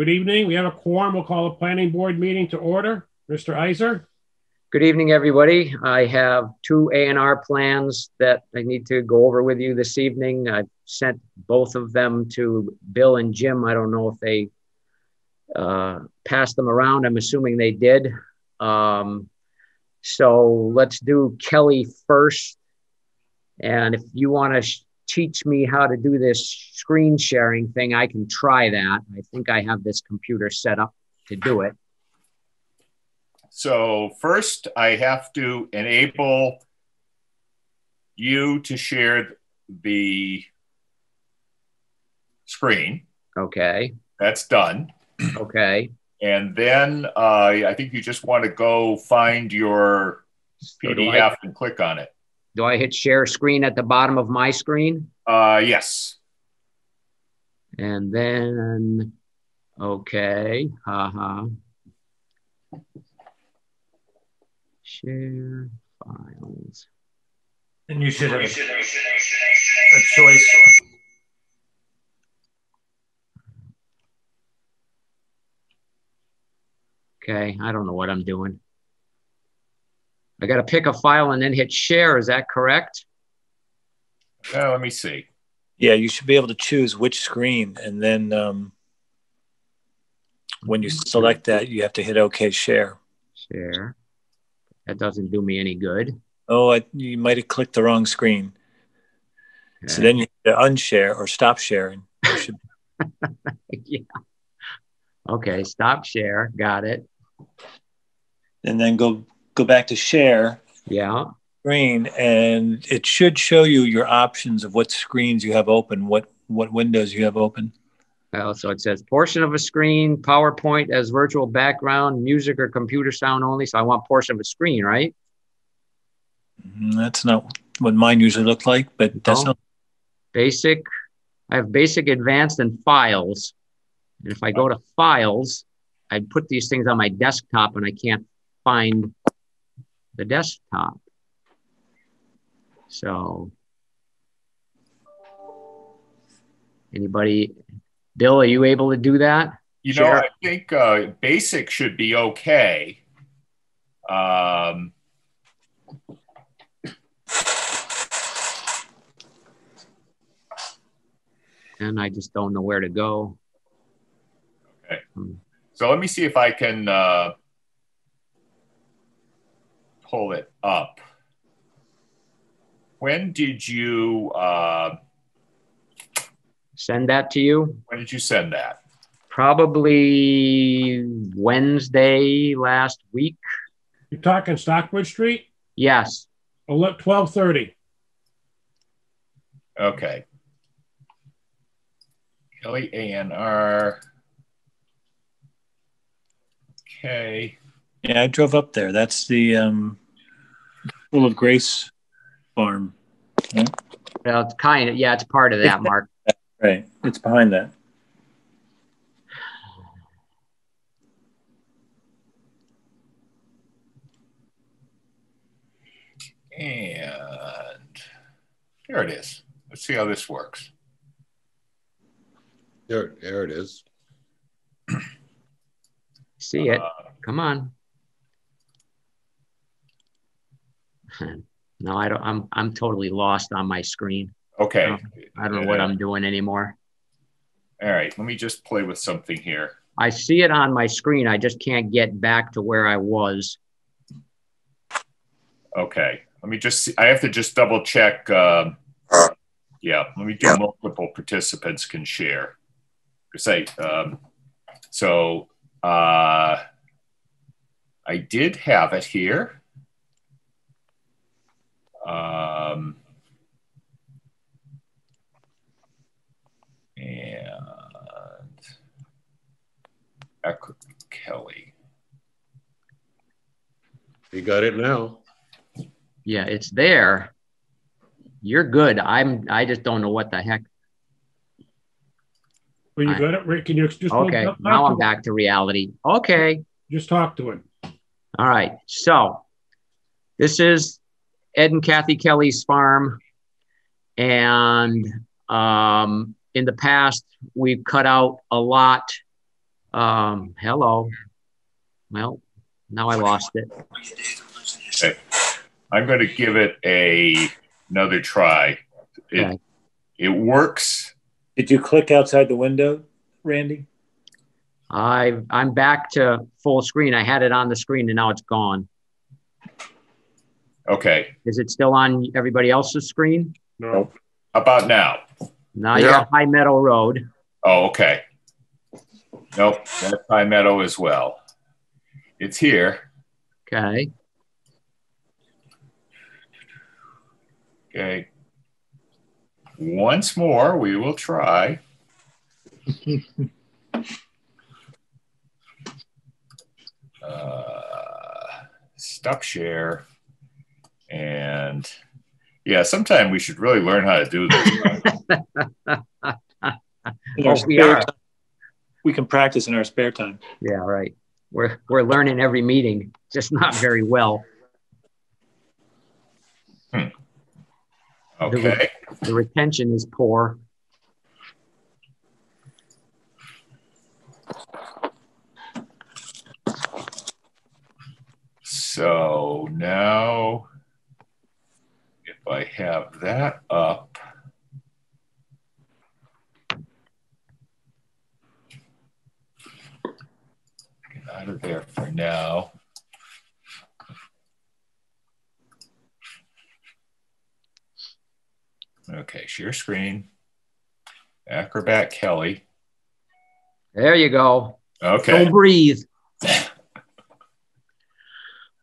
Good evening. We have a quorum. We'll call a planning board meeting to order. Mr. Iser? Good evening, everybody. I have two A and R plans that I need to go over with you this evening. I've sent both of them to Bill and Jim. I don't know if they uh, passed them around. I'm assuming they did. Um, so let's do Kelly first. And if you want to teach me how to do this screen sharing thing, I can try that. I think I have this computer set up to do it. So first I have to enable you to share the screen. Okay. That's done. Okay. And then uh, I think you just want to go find your So PDF I, and click on it. Do I hit share screen at the bottom of my screen? Uh, yes. And then, okay, haha. Share files. And you should have a choice. Okay, I don't know what I'm doing. I got to pick a file and then hit share. Is that correct? Uh, let me see. Yeah, you should be able to choose which screen, and then um, when you select that, you have to hit OK Share. Share. That doesn't do me any good. Oh, I, you might have clicked the wrong screen. So then you have to unshare or stop sharing. Should- yeah. Okay, stop share. Got it. and then go go back to share Yeah. screen, and it should show you your options of what screens you have open, what what windows you have open. Well, so it says portion of a screen, PowerPoint as virtual background, music or computer sound only. So I want portion of a screen, right? Mm, That's not what mine usually look like, but that's not. Basic. I have basic, advanced, and files. And if I go to files, I put these things on my desktop and I can't find the desktop. So, anybody, Bill, are you able to do that? You know. I think uh, basic should be okay. Um, And I just don't know where to go. Okay. So let me see if I can uh, pull it up. When did you uh, Send that to you. when did you send that? Probably Wednesday last week. You're talking Stockbridge Street? Yes. Twelve thirty. Okay. Kelly A N R. Okay. Yeah, I drove up there. That's the um, Full of Grace farm. Well, it's kind of, yeah, it's part of that, Mark. Right. It's behind that. And there it is. Let's see how this works. There, there it is. See it. Uh, Come on. No, I don't. I'm I'm totally lost on my screen. okay. I don't know what I'm doing anymore. All right. Let me just play with something here. I see it on my screen. I just can't get back to where I was. Okay. Let me just see. I have to just double check. Um, yeah. Let me do multiple participants can share. Say, um, so uh, I did have it here. Um, and Eck- Kelly. You got it now. Yeah, it's there. You're good. I'm. I just don't know what the heck. When you I- got it, Rick, can you just Okay, talk now I'm him? back to reality. Okay. Just talk to him. All right. So this is Ed and Kathy Kelly's farm. And um, in the past, we've cut out a lot Um, hello. Well, now I lost it. I'm going to give it a another try. It Okay. it works. Did you click outside the window, Randy? I I'm back to full screen. I had it on the screen and now it's gone. Okay. Is it still on everybody else's screen? No. How about now? Now you Yeah. have High Meadow Road. Oh, okay. Nope, that's High Meadow as well. It's here. Okay. Okay. Once more, we will try. uh, stop share. And yeah, sometime we should really learn how to do this. In our Oh, we spare are. time. We can practice in our spare time. Yeah, right. We're we're learning every meeting, just not very well. Hmm. Okay. The retention is poor. So now, if I have that up, get out of there for now. Okay, share screen. Acrobat Kelly. There you go. Okay. Don't breathe.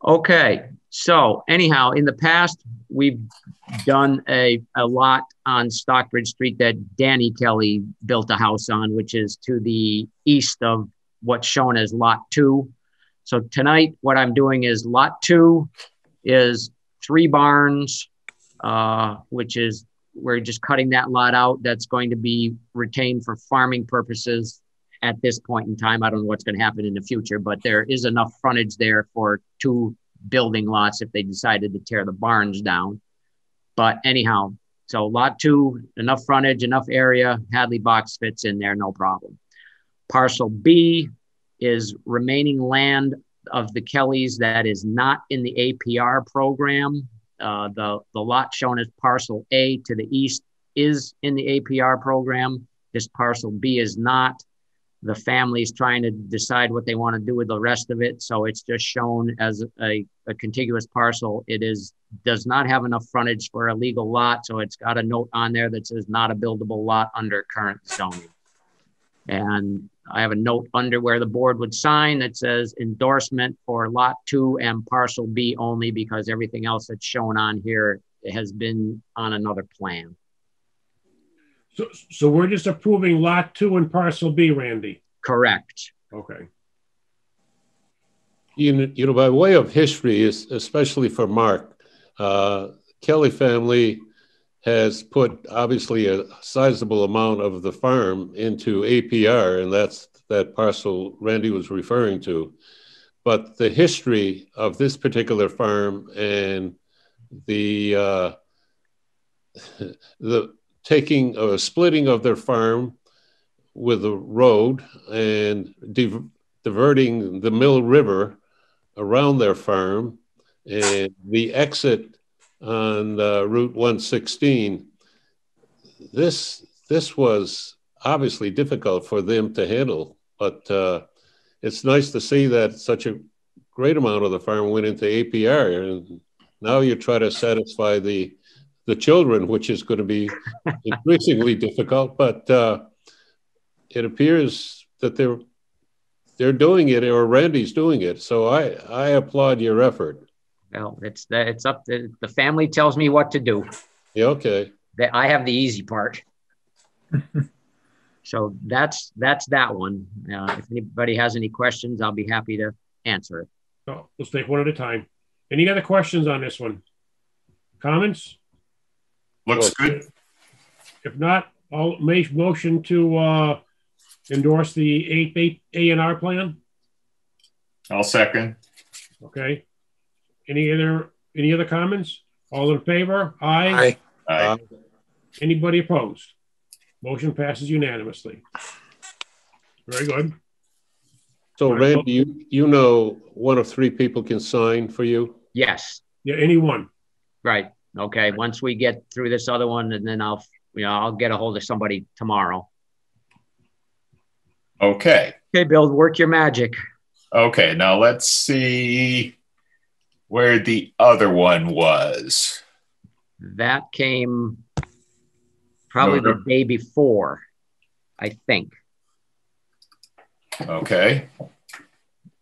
Okay, so anyhow, in the past, we've done a, a lot on Stockbridge Street that Danny Kelly built a house on, which is to the east of what's shown as Lot 2. So tonight, what I'm doing is Lot 2 is three barns, uh, which is we're just cutting that lot out. That's going to be retained for farming purposes at this point in time. I don't know what's going to happen in the future, but there is enough frontage there for two building lots if they decided to tear the barns down. But anyhow, so lot two, enough frontage, enough area, Hadley box fits in there, no problem. Parcel B is remaining land of the Kellys that is not in the APR program. Uh, the, the lot shown as parcel A to the east is in the APR program. This parcel B is not the family's trying to decide what they want to do with the rest of it. So it's just shown as a, a contiguous parcel. It is does not have enough frontage for a legal lot, so it's got a note on there that says not a buildable lot under current zoning. And I have a note under where the board would sign that says endorsement for lot two and parcel B only because everything else that's shown on here has been on another plan. So, so we're just approving lot two and parcel B, Randy. Correct. Okay. You know, you know, by way of history, es- especially for Mark, uh, Kelly family has put obviously a sizable amount of the farm into APR, and that's that parcel Randy was referring to. But the history of this particular farm and the uh, the taking a splitting of their farm with a road and div- diverting the Mill River around their farm and the exit on uh, Route 116. This this was obviously difficult for them to handle, but uh, it's nice to see that such a great amount of the farm went into APR, and now you try to satisfy the the children, which is going to be increasingly difficult. But uh, it appears that they're they're doing it, or Randy's doing it. So I I applaud your effort. Well, it's it's up to the family tells me what to do. Yeah, okay. That I have the easy part. so that's that's that one. Uh, if anybody has any questions, I'll be happy to answer it. So let's take one at a time. Any other questions on this one? Comments? Looks good. If not, I'll make motion to uh, endorse the eight eight A and R plan. I'll second. Okay. Any other any other comments? All in favor? Aye. Aye. Uh, Anybody opposed? Motion passes unanimously. Very good. So Right. Randy, you, you know one of three people can sign for you? Yes, Yeah, anyone. right. Okay, once we get through this other one, and then I'll, you know, I'll get a hold of somebody tomorrow. Okay. Okay, Bill, work your magic. Okay. Now let's see where the other one was. That came probably the day before, I think. Okay.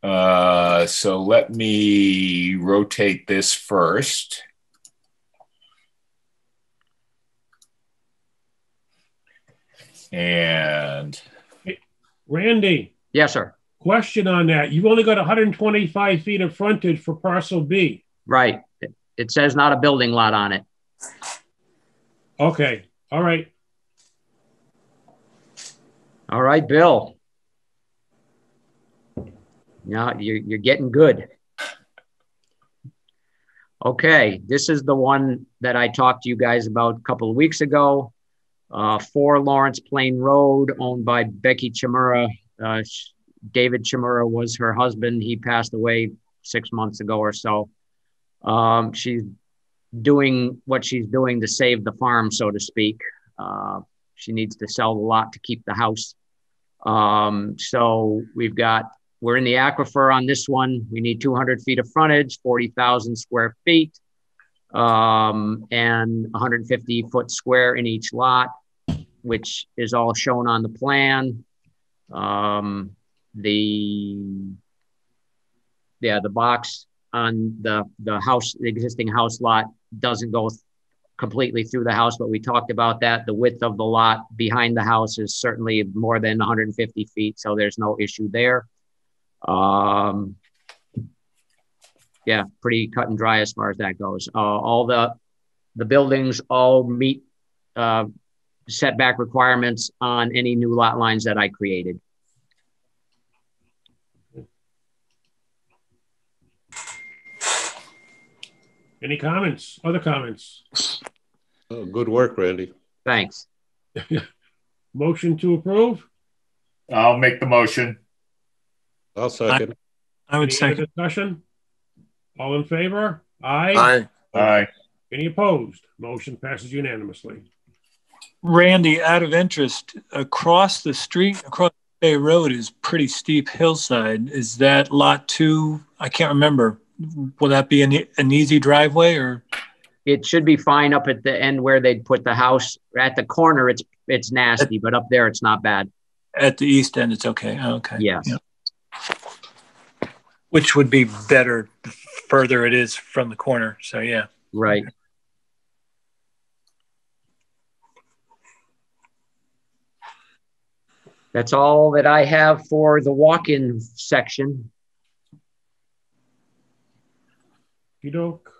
Uh, so let me rotate this first. And Randy, Yes, sir. question on that. You've only got 125 feet of frontage for parcel B. Right. It- It says not a building lot on it. Okay, all right. All right, Bill. Yeah, you're, you're getting good. Okay, this is the one that I talked to you guys about a couple of weeks ago. Uh, four Lawrence Plain Road, owned by Becky Chimura. Uh, David Chimura was her husband. He passed away six months ago or so. Um, she's doing what she's doing to save the farm, so to speak. Uh, she needs to sell the lot to keep the house. Um, so we've got, we're in the aquifer on this one. We need 200 feet of frontage, 40,000 square feet, um, and 150 foot square in each lot, which is all shown on the plan. Um, the, yeah, the box on the, the house, the existing house lot doesn't go completely through the house, but we talked about that. The width of the lot behind the house is certainly more than 150 feet, so there's no issue there. Um, yeah, pretty cut and dry as far as that goes. Uh, all the the buildings all meet uh, setback requirements on any new lot lines that I created. Any comments? Other comments? Oh, good work, Randy. Thanks. Motion to approve? I'll make the motion. I'll second. I would Any say, other discussion? All in favor? Aye. Aye. Aye. Any opposed? Motion passes unanimously. Randy, out of interest, across the street, across Bay Road is pretty steep hillside. Is that lot two? I can't remember. Will that be an, an easy driveway or? It should be fine up at the end where they'd put the house. At the corner, it's it's nasty, but up there, it's not bad. At the east end, it's okay. Oh, Okay. Yes. Yeah. Which would be better the further it is from the corner. So yeah. Right. That's all that I have for the walk-in section. Okey-doke.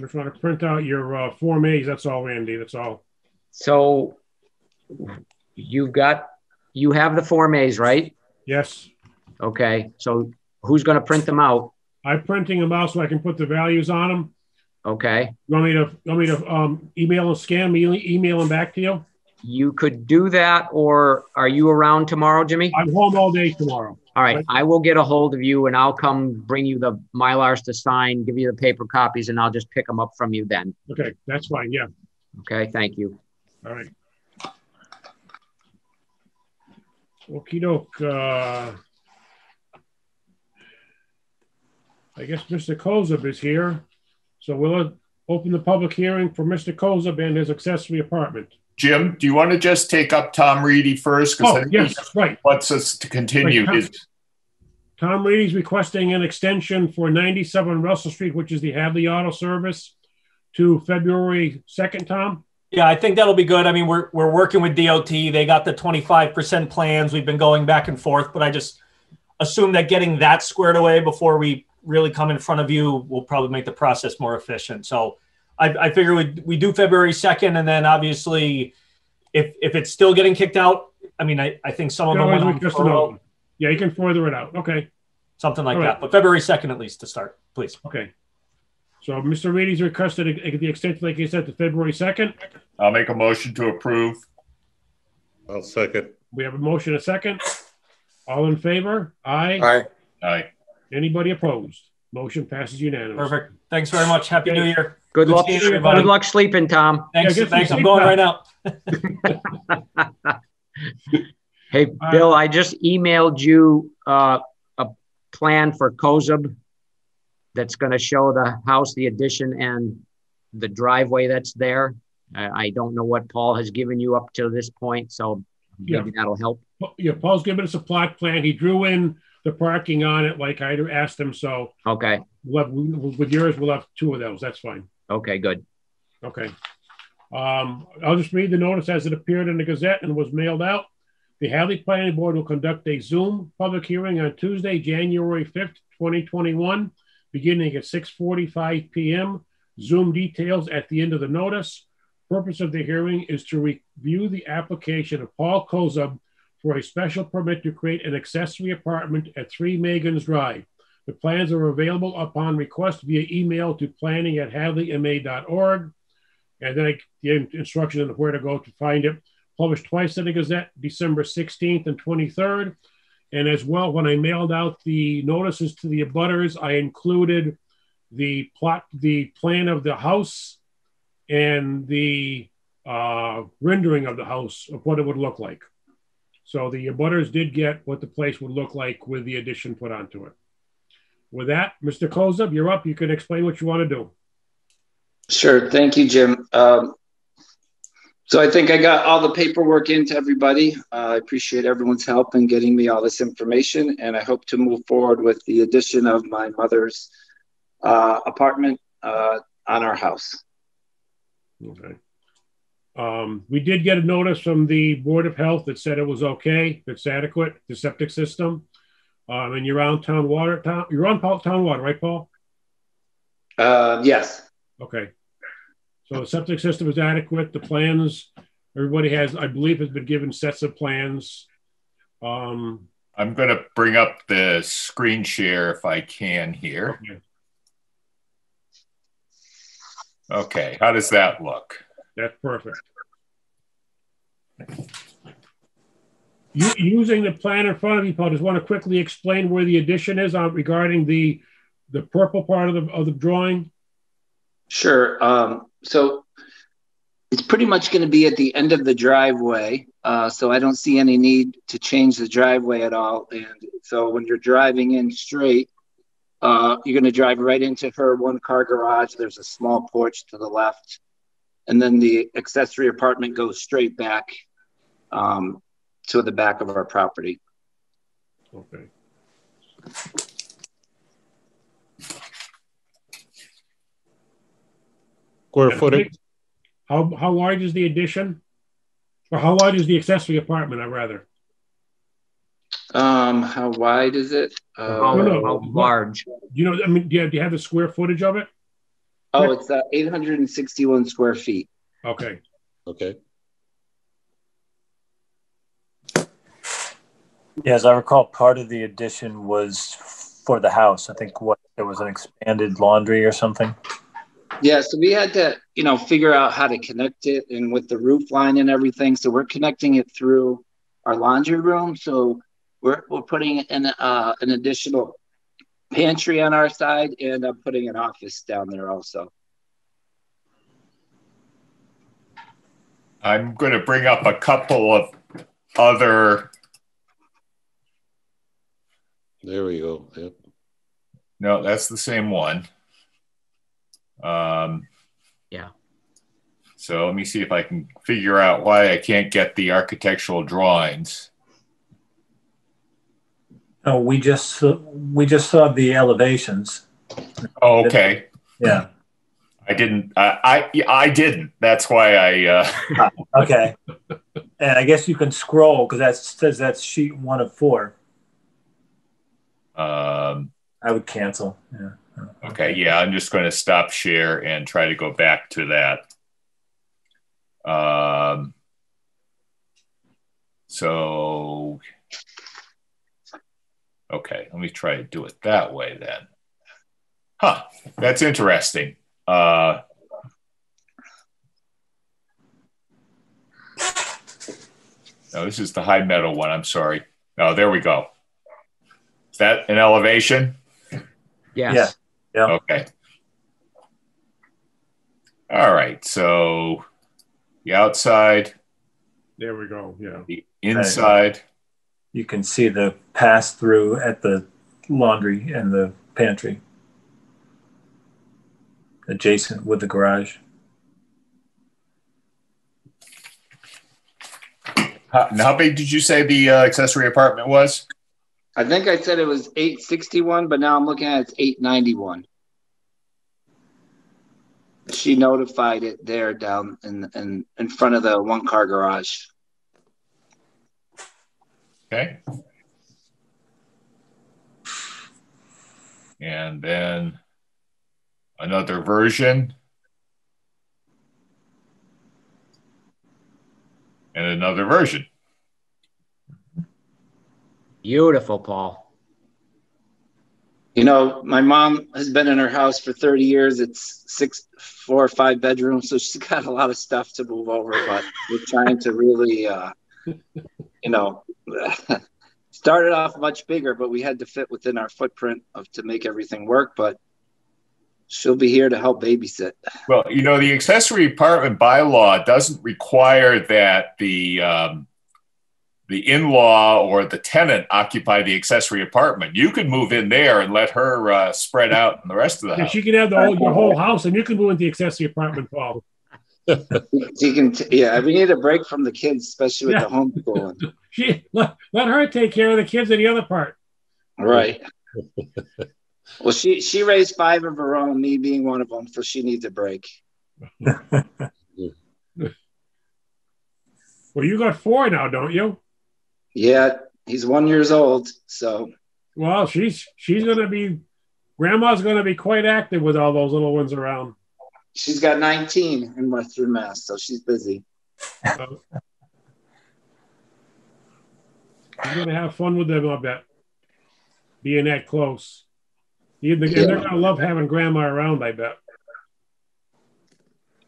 I just want to print out your uh, Form As. That's all, Randy. That's all. So you've got, you have the Form As, right? Yes. Okay, so who's going to print them out? I'm printing them out so I can put the values on them. Okay, You want me to, you want me to um, email and scan, me email them back to you? you could do that, or are you around tomorrow, Jimmy? I'm home all day tomorrow. All right, I will get a hold of you and I'll come bring you the Mylars to sign, give you the paper copies, and I'll just pick them up from you then. Okay, that's fine. Yeah. Okay, thank you. All right. Okey doke. Uh, I guess Mr. Kozub is here. So we'll open the public hearing for Mr. Kozub and his accessory apartment. Jim, do you want to just take up Tom Reedy first? Because Oh, yes, right. wants us to continue Right, his, Tom Reedy's requesting an extension for 97 Russell Street, which is the Hadley Auto Service, to February 2nd, Tom? Yeah, I think that'll be good. I mean, we're we're working with DOT. They got the 25% plans. We've been going back and forth, but I just assume that getting that squared away before we really come in front of you will probably make the process more efficient. So I, I figure we we do February 2nd, and then obviously, if if it's still getting kicked out, I mean, I, I think some of No, them went it's on just an furlough. Yeah, you can further it out. Okay, something like All right. that. But February 2nd at least to start, please. okay. So Mr. Reedy's requested a- the extension, like you said, to February 2nd. I'll make a motion to approve. I'll second. We have a motion, a second. All in favor? Aye. Aye. Aye. Anybody opposed? Motion passes unanimously. Perfect. Thanks very much. Happy New Year. Good Good luck. seeing everybody. Good luck sleeping, Tom. Thanks. get some thanks. I'm going Tom. right now. Hey, Uh, Bill, I just emailed you uh, a plan for Kozub that's going to show the house, the addition, and the driveway that's there. I, I don't know what Paul has given you up to this point, so maybe that'll help. Yeah, Paul's given us a plot plan. He drew in the parking on it like I asked them. so Okay. we'll have, with yours, we'll have two of those. That's fine. Okay, good. Okay. Um, I'll just read the notice as it appeared in the Gazette and was mailed out. The Hadley Planning Board will conduct a Zoom public hearing on Tuesday, January 5th, 2021, beginning at 6:45 PM. Zoom details at the end of the notice. Purpose of the hearing is to review the application of Paul Kozub for a special permit to create an accessory apartment at 3 Megan's Drive. The plans are available upon request via email to planning at hadleyma.org. And then I, the instruction on where to go to find it. Published twice in the Gazette, December 16th and 23rd. And as well, when I mailed out the notices to the abutters, I included the plot, the plan of the house and the uh, rendering of the house of what it would look like. So the abutters did get what the place would look like with the addition put onto it. With that, Mr. Kozub, you're up. You can explain what you want to do. Sure. Thank you, Jim. Um, so I think I got all the paperwork into everybody. Uh, I appreciate everyone's help in getting me all this information, and I hope to move forward with the addition of my mother's uh, apartment uh, on our house. Okay. Um, we did get a notice from the Board of Health that said it was okay, it's adequate, the septic system. Um, and you're on town water, town, you're on Paul- town water, right, Paul? Uh, yes. Okay. So the septic system is adequate, the plans, everybody has, I believe, has been given sets of plans. Um, I'm going to bring up the screen share if I can here. okay, Okay, how does that look? That's perfect. You, using the plan in front of you, Paul, just want to quickly explain where the addition is on regarding the, the purple part of the, of the drawing? Sure. Um, so it's pretty much going to be at the end of the driveway. Uh, so I don't see any need to change the driveway at all. And so when you're driving in straight, uh, you're going to drive right into her one car garage. There's a small porch to the left. And then the accessory apartment goes straight back um, to the back of our property. Okay. Square footage, How, how large is the addition? Or how large is the accessory apartment, I rather? Um, how wide is it? How, Uh, no, no. how large? Do you know, I mean, do you have, do you have the square footage of it? Oh, it's uh, 861 square feet. Okay. okay. Yeah, as I recall, part of the addition was for the house. I think what there was an expanded laundry or something. Yeah, so we had to, you know, figure out how to connect it and with the roof line and everything. So we're connecting it through our laundry room. So we're, we're putting in uh, an additional pantry on our side and I'm putting an office down there also. I'm going to bring up a couple of other, There we go. Yep. no, that's the same one. Um, Yeah. So let me see if I can figure out why I can't get the architectural drawings. Oh, we just we just saw the elevations. Oh, okay. Yeah. I didn't. I I, I didn't. That's why I. Uh, Okay. and I guess you can scroll because that says that's sheet one of four. um, I would cancel. Yeah. okay. Yeah, I'm just going to stop share and try to go back to that. Um, so. Okay, let me try to do it that way then. Huh, that's interesting. Uh, no, this is the High Meadow one. I'm sorry. Oh, there we go. Is that an elevation? Yes. Yeah. Okay. All right. So the outside, There we go. Yeah. the inside. You can see the pass through at the laundry and the pantry adjacent with the garage. How, how big did you say the uh, accessory apartment was? I think I said it was 861, but now I'm looking at it's 891. She notified it there down in in, in front of the one car garage. Okay. And then another version. And another version. Beautiful, Paul. You know, my mom has been in her house for 30 years. It's six, four or five bedrooms, so she's got a lot of stuff to move over. But we're trying to really, uh, you know, started off much bigger, but we had to fit within our footprint of to make everything work. But she'll be here to help babysit. Well, you know, the accessory apartment bylaw doesn't require that the um, the in-law or the tenant occupy the accessory apartment. You could move in there and let her uh, spread out in the rest of the Yeah, house. she can have the whole your whole house, and you can move into the accessory apartment, Paul. She can, t- yeah. We need a break from the kids, especially with Yeah. the homeschooling. She let, let her take care of the kids in the other part. Right. Well, she she raised five of her own, me being one of them, so she needs a break. Well, you got four now, don't you? Yeah, he's one years old, so Well, she's she's gonna be grandma's gonna be quite active with all those little ones around. She's got 19 in Western Mass, so she's busy. So. You're gonna have fun with them, I bet. Being that close. You- And they're gonna love having grandma around, I bet.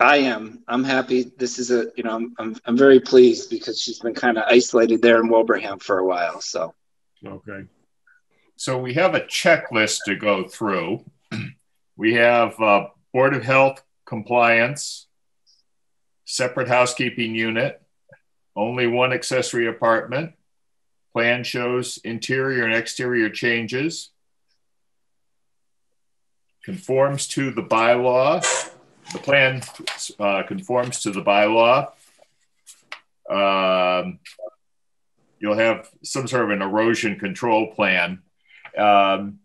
I am. I'm happy. This is a, you know, I'm I'm, I'm very pleased because she's been kind of isolated there in Wilbraham for a while. So Okay. So we have a checklist to go through. We have uh, Board of Health compliance, separate housekeeping unit, only one accessory apartment. Plan shows interior and exterior changes. Conforms to the bylaw. The plan uh, conforms to the bylaw. Um, you'll have some sort of an erosion control plan. Um,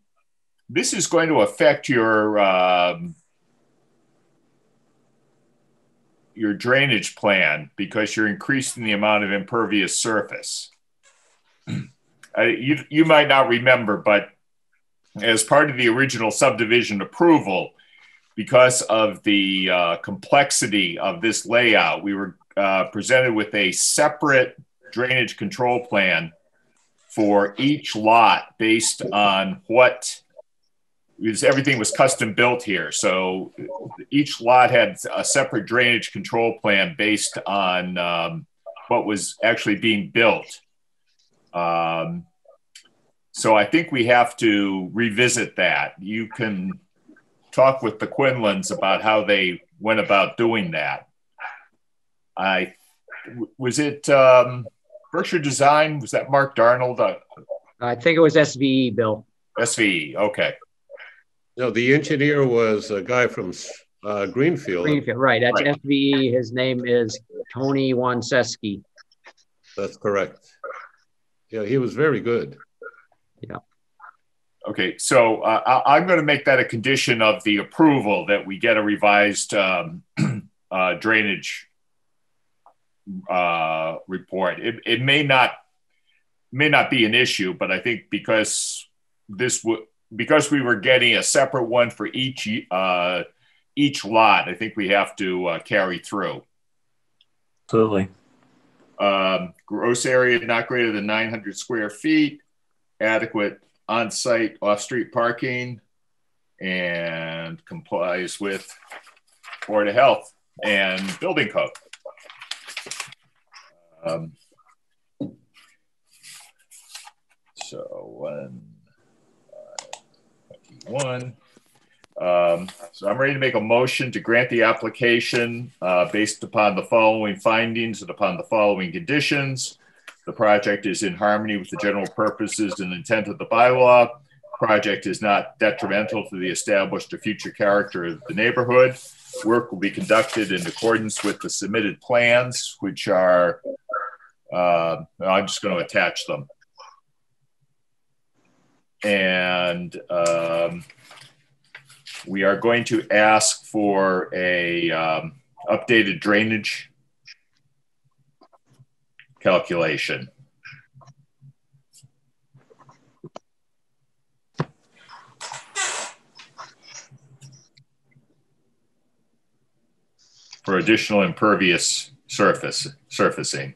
this is going to affect your um, your drainage plan because you're increasing the amount of impervious surface. You you might not remember, but as part of the original subdivision approval, because of the uh, complexity of this layout, we were uh, presented with a separate drainage control plan for each lot based on what because everything was custom built here. So each lot had a separate drainage control plan based on um, what was actually being built. Um, so I think we have to revisit that. You can talk with the Quinlans about how they went about doing that. I was it um, Berkshire Design? Was that Mark Darnold? Uh, I think it was SVE, Bill. SVE. Okay. No, the engineer was a guy from uh, Greenfield. Greenfield, right, that's Right. SVE, his name is Tony Wanseski. That's correct. Yeah, he was very good. Yeah. Okay, so uh, I, I'm going to make that a condition of the approval that we get a revised um, uh, drainage uh, report. It, it may not may not be an issue, but I think because this would because we were getting a separate one for each uh, each lot, I think we have to uh, carry through. Absolutely. Um, gross area not greater than 900 square feet, adequate on-site off-street parking, and complies with Board of Health and building code. Um, so one, uh, 21. Um, so I'm ready to make a motion to grant the application uh, based upon the following findings and upon the following conditions. The project is in harmony with the general purposes and intent of the bylaw. Project is not detrimental to the established or future character of the neighborhood. Work will be conducted in accordance with the submitted plans, which are, uh, I'm just going to attach them. And um, we are going to ask for a um, updated drainage calculation. For additional impervious surface surfacing.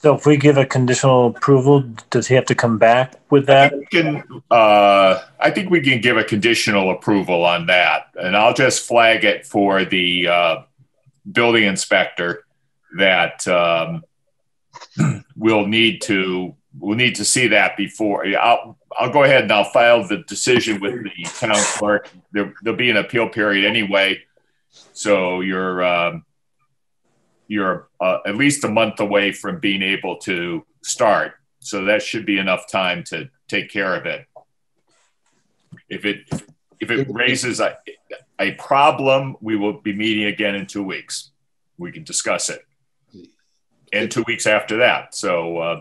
So if we give a conditional approval, does he have to come back with that? We can, uh, I think we can give a conditional approval on that, and I'll just flag it for the uh, building inspector that um, we'll need to we'll need to see that before. I'll I'll go ahead and I'll file the decision with the town clerk. There, there'll be an appeal period anyway, so you're um, you're uh, at least a month away from being able to start. So that should be enough time to take care of it. If it if it raises a, a problem, we will be meeting again in two weeks. We can discuss it. And two weeks after that. So uh,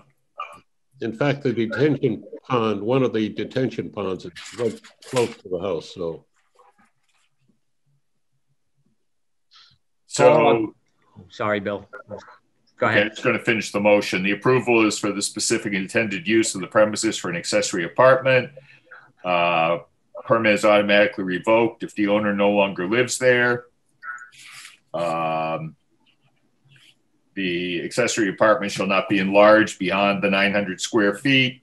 In fact, the detention pond, one of the detention ponds is right close to the house, so. so Sorry, Bill. Go Okay, I'm ahead. just going to finish the motion. The approval is for the specific intended use of the premises for an accessory apartment. Uh, Permit is automatically revoked if the owner no longer lives there. Um, The accessory apartment shall not be enlarged beyond the 900 square feet.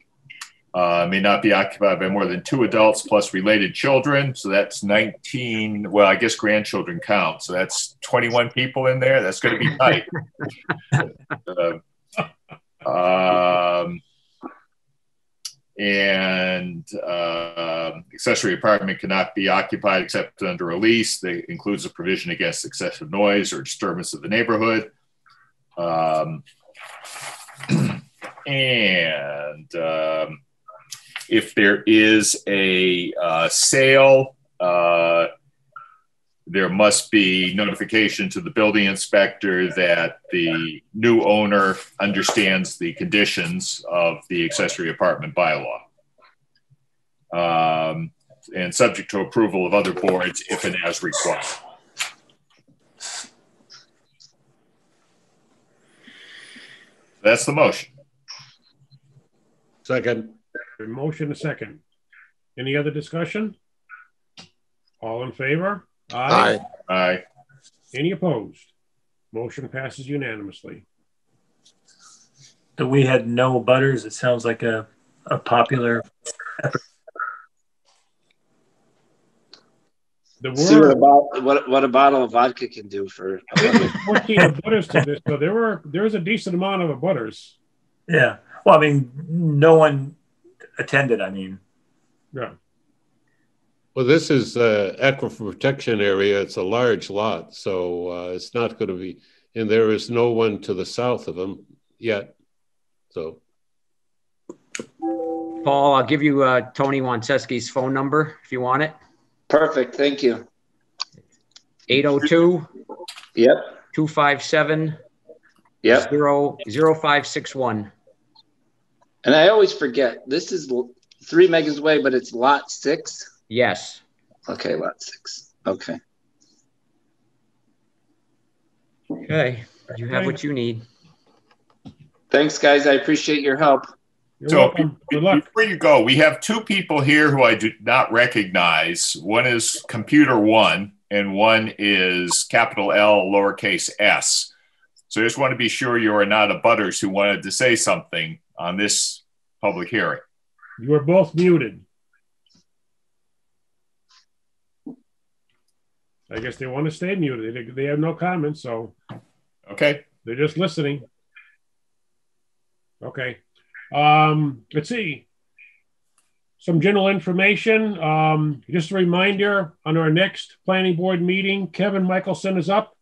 Uh, May not be occupied by more than two adults plus related children. So that's 19, well, I guess grandchildren count. So that's 21 people in there. That's going to be tight. Uh, um, and uh, accessory apartment cannot be occupied except under a lease. That includes a provision against excessive noise or disturbance of the neighborhood. Um, and um, if there is a uh, sale, uh, there must be notification to the building inspector that the new owner understands the conditions of the accessory apartment bylaw. Um, and subject to approval of other boards if and as required. That's the motion. Second, A motion a second. Any other discussion? All in favor? Aye. Aye. Any opposed? Motion passes unanimously. That we had no abutters. It sounds like a, a popular. There See what a, what, what a bottle of vodka can do for. fourteen abutters to this, so there were, there was a decent amount of abutters. Yeah. Well, I mean, no one attended. I mean, Yeah. well, this is uh, aquifer protection area. It's a large lot, so uh, it's not going to be, and there is no one to the south of them yet. So, Paul, I'll give you uh, Tony Wanseski's phone number if you want it. Perfect, thank you. 802 Yep, 257 yep. 0 0561. And I always forget, this is three Megas Way, but it's lot six? Yes. Okay, lot six. Okay. Okay. You have what you need. Thanks, guys. I appreciate your help. You're So welcome. Good luck. before you go, we have two people here who I do not recognize. One is Computer One, and one is capital L lowercase s. So I just want to be sure you are not abutters who wanted to say something on this public hearing. You are both muted. I guess they want to stay muted. They, they have no comments, so Okay. they're just listening. Okay. Um, let's see. Some general information. Um, just a reminder on our next planning board meeting, Kevin Michelson is up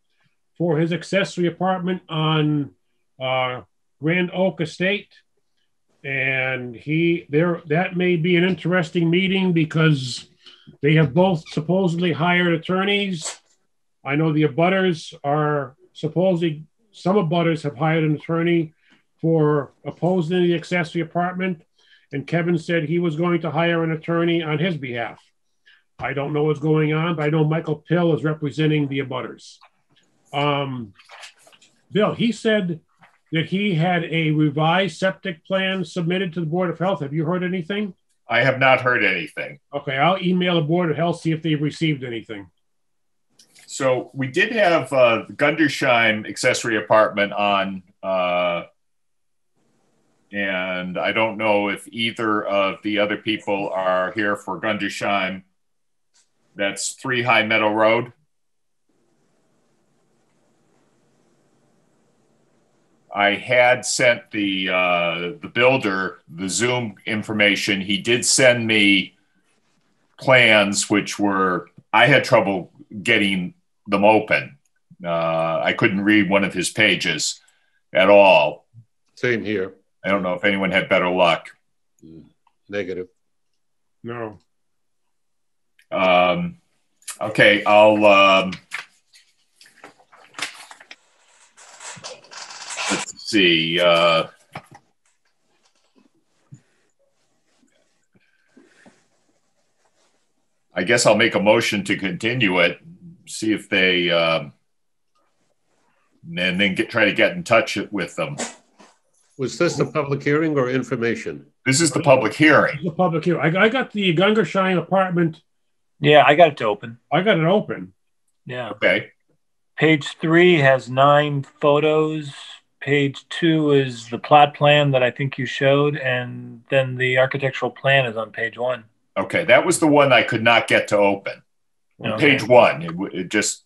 for his accessory apartment on uh, Grand Oak Estate. And he there that may be an interesting meeting because they have both supposedly hired attorneys. I know the abutters are supposedly some abutters have hired an attorney for opposing the accessory apartment, and Kevin said he was going to hire an attorney on his behalf. I don't know what's going on, but I know Michael Pill is representing the abutters. Um, Bill, he said that he had a revised septic plan submitted to the Board of Health. Have you heard anything? I have not heard anything. Okay, I'll email the Board of Health, see if they've received anything. So we did have uh, the Gundersheim accessory apartment on, uh, and I don't know if either of the other people are here for Gundersheim. That's Three High Meadow Road. I had sent the uh, the builder the Zoom information. He did send me plans, which were I had trouble getting them open. Uh, I couldn't read one of his pages at all. Same here, I don't know if anyone had better luck. negative. No. Um, okay, I'll. Um, see. Uh, I guess I'll make a motion to continue it. See if they, um, and then get try to get in touch with them. Was this a public hearing or information? This is the public hearing. The public here. I, I got the Gundersheim apartment. Yeah, I got it to open. I got it open. Yeah. Okay. Page three has nine photos. Page two is the plot plan that I think you showed, and then the architectural plan is on page one. Okay, that was the one I could not get to open. Okay. Page one, it, it just.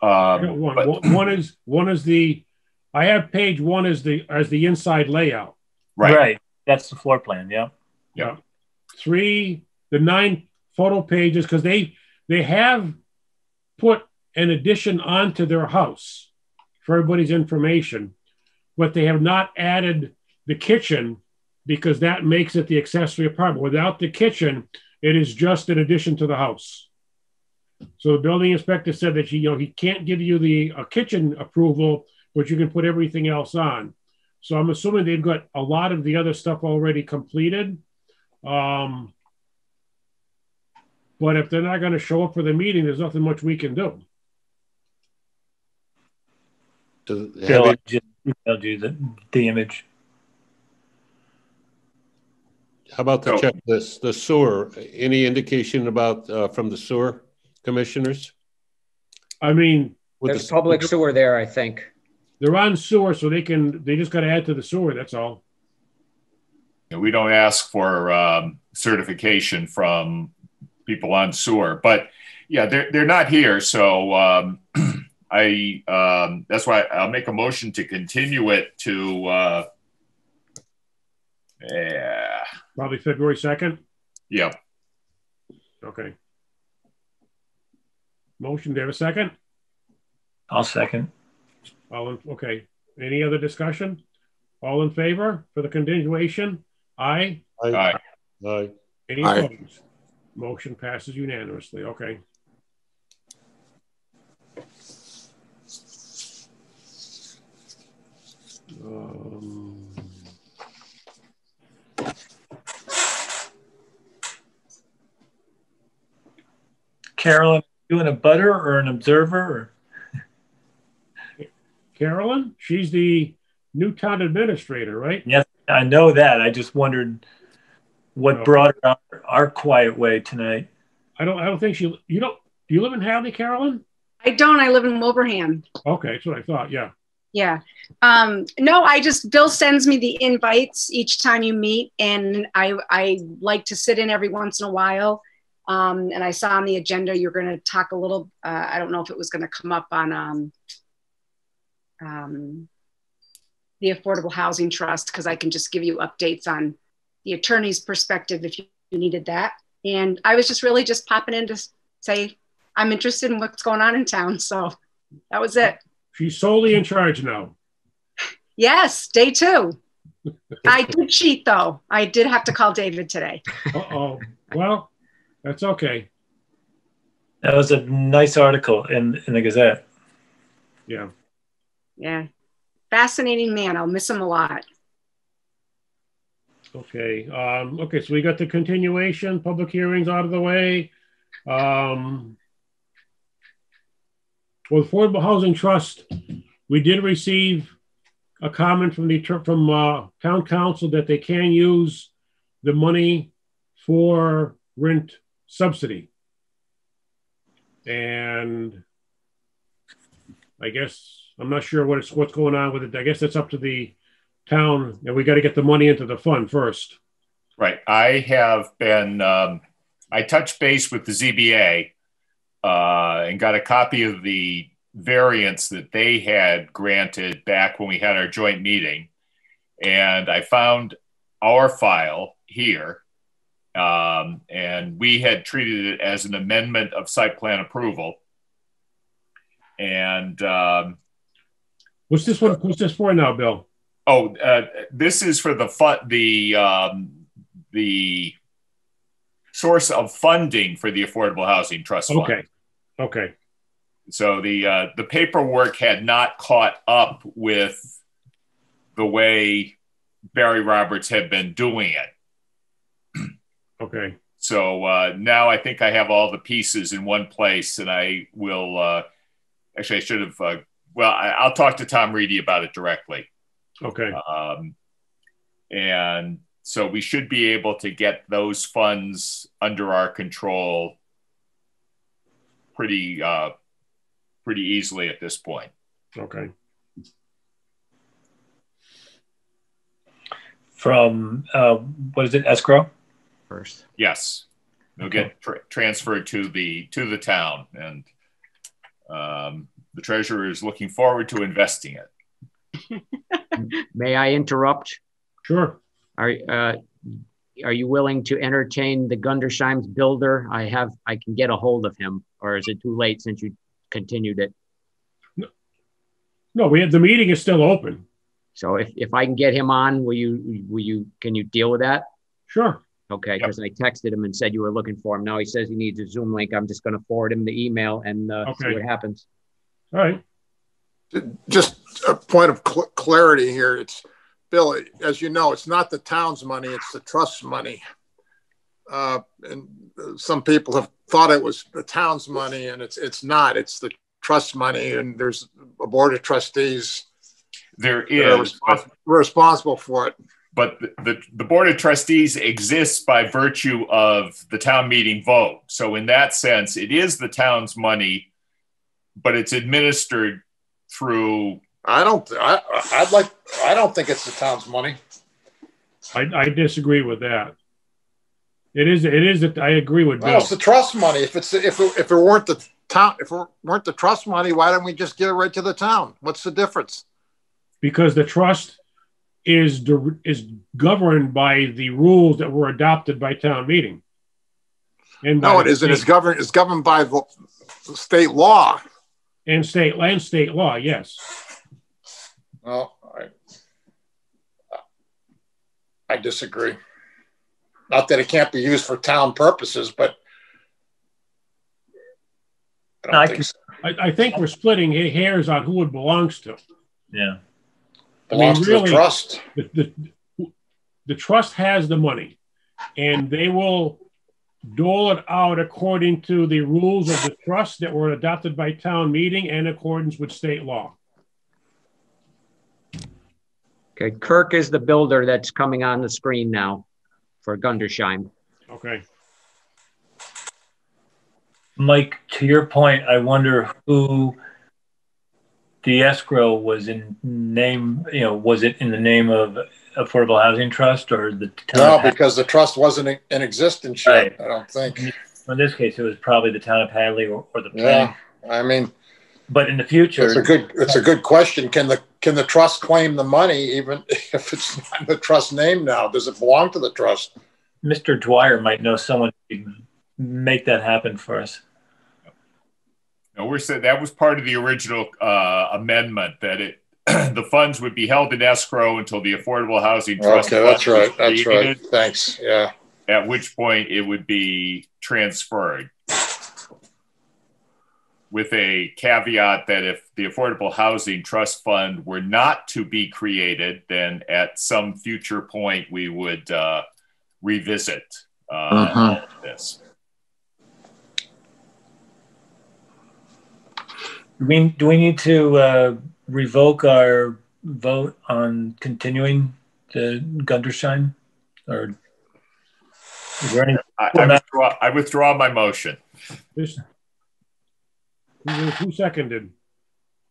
Um, one. but- One- one is one is the. I have page one as the as the inside layout. Right. Right, That's the floor plan. Yeah. Yeah. Three, the nine photo pages because they they have put an addition onto their house for everybody's information, but they have not added the kitchen because that makes it the accessory apartment. Without the kitchen, it is just an addition to the house. So the building inspector said that he, you know, he can't give you the uh, kitchen approval, but you can put everything else on. So I'm assuming they've got a lot of the other stuff already completed. Um, but if they're not going to show up for the meeting, there's nothing much we can do. Does- have Bill, I it- just emailed you the, the image. How about the So- check, this, the sewer? Any indication about, uh, from the sewer commissioners? I mean, With There's the- public sewer there, I think. they're on sewer, so they can. They just got to add to the sewer. That's all. And we don't ask for um, certification from people on sewer, but yeah, they're they're not here, so um, I um, that's why I'll make a motion to continue it to. Uh, yeah, Probably February second. Yep. Okay. Motion. Do you have a second? I'll second. All in, okay. Any other discussion? All in favor for the continuation? Aye. Aye. Aye. Any Aye. opposed? Motion passes unanimously. Okay. Um, Carolyn, you an butter or an observer? Carolyn, she's the new town administrator, right? Yes, I know that. I just wondered what No. brought her our, our quiet way tonight. I don't. I don't think she. You don't. Do you live in Hadley, Carolyn? I don't. I live in Wilbraham. Okay, that's what I thought. Yeah. Yeah. Um, no, I just Bill sends me the invites each time you meet, and I I like to sit in every once in a while. Um, and I saw on the agenda you're going to talk a little. Uh, I don't know if it was going to come up on um, um, the Affordable Housing Trust because I can just give you updates on the attorney's perspective if you, you needed that. And I was just really just popping in to say I'm interested in what's going on in town. So that was it. She's solely in charge now. Yes, day two. I did cheat though. I did have to call David today. Uh oh. Well, that's okay. That was a nice article in, in the Gazette. Yeah. Yeah. Fascinating man. I'll miss him a lot. Okay. Um, okay. So we got the continuation, public hearings out of the way. Um, well, Affordable Housing Trust, we did receive a comment from the from uh, town counsel that they can use the money for rent subsidy, and I guess I'm not sure what it's what's going on with it. I guess that's up to the town, and we got to get the money into the fund first. Right. I have been, um, I touched base with the ZBA uh, and got a copy of the variance that they had granted back when we had our joint meeting. And I found our file here. Um, and we had treated it as an amendment of site plan approval. And um, What's this one? What's this for now, Bill? Oh, uh, this is for the fun, the um, the source of funding for the Affordable Housing Trust Fund. Okay. Okay. So the uh, the paperwork had not caught up with the way Barry Roberts had been doing it. Okay. So uh, now I think I have all the pieces in one place, and I will. Uh, actually, I should have. Uh, well, I, I'll talk to Tom Reedy about it directly. Okay. Um, and so we should be able to get those funds under our control pretty uh, pretty easily at this point. Okay. From, uh, what is it, escrow? First. Yes, they'll get tra- transferred to the to the town, and um, the treasurer is looking forward to investing it. May I interrupt? Sure. Are, uh, are you willing to entertain the Gundersheim's builder? I have, I can get a hold of him, or is it too late since you continued it? No, no we have the meeting is still open. So if, if I can get him on, will you, will you, can you deal with that? Sure. Okay, Yep. because I texted him and said you were looking for him. Now he says he needs a Zoom link. I'm just gonna forward him the email and, uh, see what happens. All right. Just a point of cl- clarity here. It's, Bill, as you know, it's not the town's money, it's the trust's money. Uh, and some people have thought it was the town's money and it's, it's not. It's the trust money and there's a board of trustees There is, respons- responsible for it. but the, the, the board of trustees exists by virtue of the town meeting vote. So in that sense, it is the town's money, but it's administered through I don't, I, I'd like, I don't think it's the town's money. I, I disagree with that. It is. It is. I agree with Well, Bill. it's the trust money. If it's, if it, if it weren't the town, if it weren't the trust money, why don't we just give it right to the town? What's the difference? because the trust is is governed by the rules that were adopted by town meeting. And No, it isn't. It's governed, it's governed by the state law. and state and state law. Yes. Well, I, I disagree. Not that it can't be used for town purposes, but I don't I think can- so. I, I think we're splitting hairs on who it belongs to. Yeah. I mean, Belongs to the trust. The, the, the trust has the money and they will dole it out according to the rules of the trust that were adopted by town meeting and in accordance with state law. Okay, Kirk is the builder that's coming on the screen now for Gundersheim. Okay. Mike, to your point, I wonder who the escrow was in name, you know, was it in the name of Affordable Housing Trust or the No, town? of because the trust wasn't in- in existence Right. I don't think. In this case, it was probably the town of Hadley or, or the Yeah. I mean, But in the future, it's a good, it's a good question. Can the, can the trust claim the money even if it's not in the trust name now? Does it belong to the trust? Mr. Dwyer might know someone who can make that happen for us. No, we're saying that was part of the original uh, amendment that it the funds would be held in escrow until the Affordable Housing Trust. Okay, that's right, that's right. Thanks, yeah. At which point it would be transferred. With a caveat that if the Affordable Housing Trust Fund were not to be created, then at some future point we would uh, revisit uh, Mhm. this. Do we, do we need to uh, revoke our vote on continuing the Gundersheim? Or is there any, I, I, withdraw, I withdraw my motion. This, who, who seconded?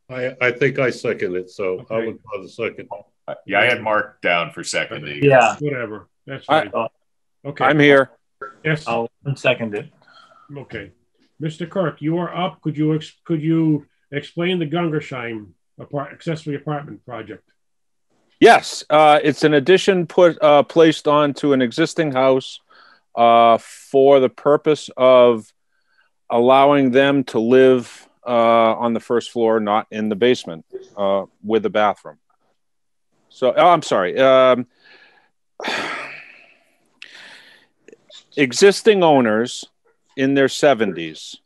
I, I think I seconded, it, so I'll Okay. withdraw the second. Yeah, I had Mark down for seconding. yeah, Whatever. That's I- fine. Okay. I'm here. Yes. I'll second it. Okay. Mr. Kirk, you are up. Could you, ex- could you explain the Gundersheim apart, accessory apartment project? Yes, uh, it's an addition put uh, placed onto an existing house uh, for the purpose of allowing them to live uh, on the first floor, not in the basement, uh, with a bathroom. So, oh, I'm sorry. Um, existing owners in their 70s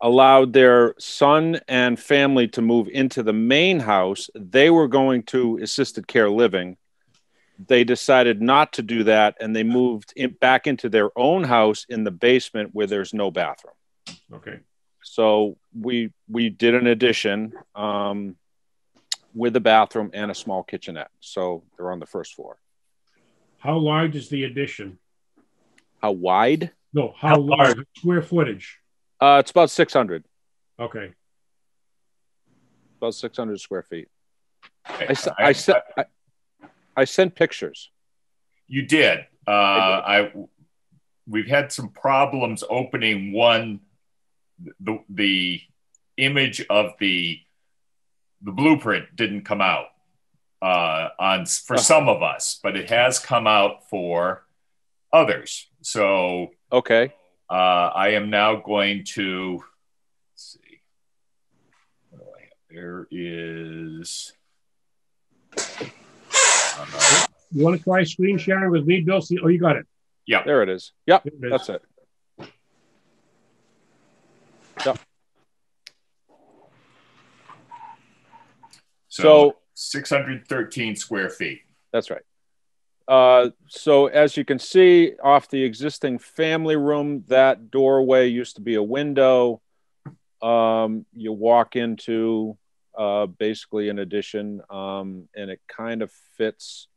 allowed their son and family to move into the main house. They were going to assisted care living. They decided not to do that and they moved in, back into their own house in the basement where there's no bathroom. Okay. So we we did an addition um, with a bathroom and a small kitchenette. So they're on the first floor. How large is the addition? How wide? No, how, How large? large? Square footage. Uh, it's about 600, Okay. about 600 square feet. I, I, I, I, I sent pictures. You did. Uh, I we've had some problems opening one the the image of the the blueprint didn't come out uh, on for some of us, but it has come out for others. So Okay. uh, I am now going to let's see. What do I have? There is. uh, You want to try screen sharing with me, Bill? See, oh, you got it. yeah. There it is. Yep. It is. That's it. So, So- 613 square feet. That's right. Uh, so as you can see off the existing family room, that doorway used to be a window. Um, you walk into uh, basically an addition, um, and it kind of fits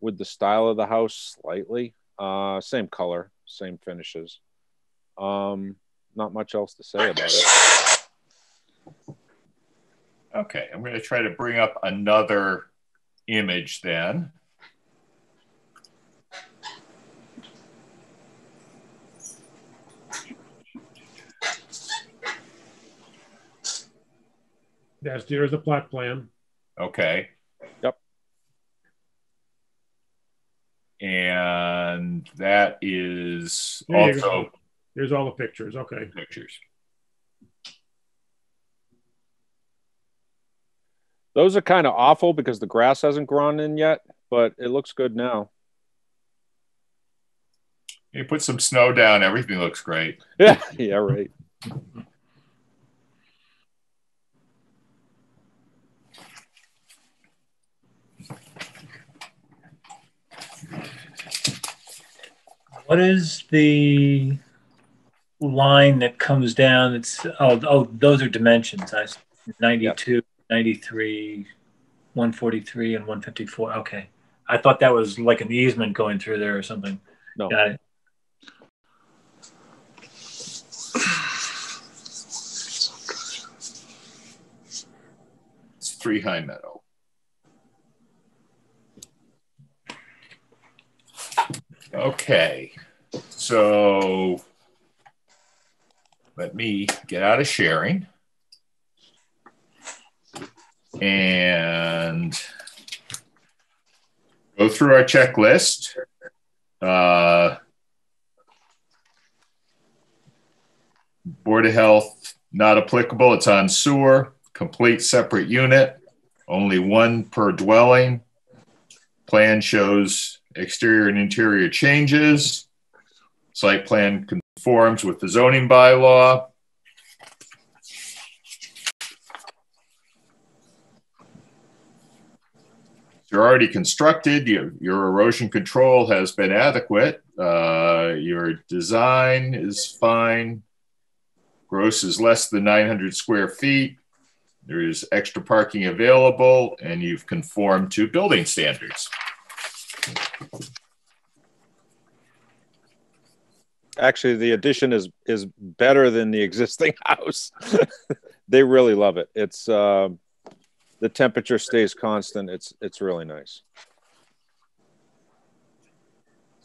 with the style of the house slightly. Uh, same color, same finishes. Um, not much else to say about it. Okay, I'm going to try to bring up another image then. That's there's the plot plan. Okay. Yep. And that is There also. There's all the pictures. Okay. pictures. Those are kind of awful because the grass hasn't grown in yet, but it looks good now. You put some snow down, everything looks great. Yeah, yeah, right. What is the line that comes down? It's oh, oh those are dimensions. I ninety-two. 92, 93, 143, and 154. Okay. I thought that was like an easement going through there or something. No. Got it. It's three High Meadow. Okay, so let me get out of sharing and go through our checklist. Uh, Board of Health, not applicable. It's on sewer, complete separate unit, only one per dwelling. Plan shows exterior and interior changes. Site plan conforms with the zoning bylaw. You're already constructed, your, your erosion control has been adequate. Uh, your design is fine. Gross is less than 900 square feet. There is extra parking available, and you've conformed to building standards. Actually, the addition is is better than the existing house. they really love it. It's uh, the temperature stays constant. It's it's really nice.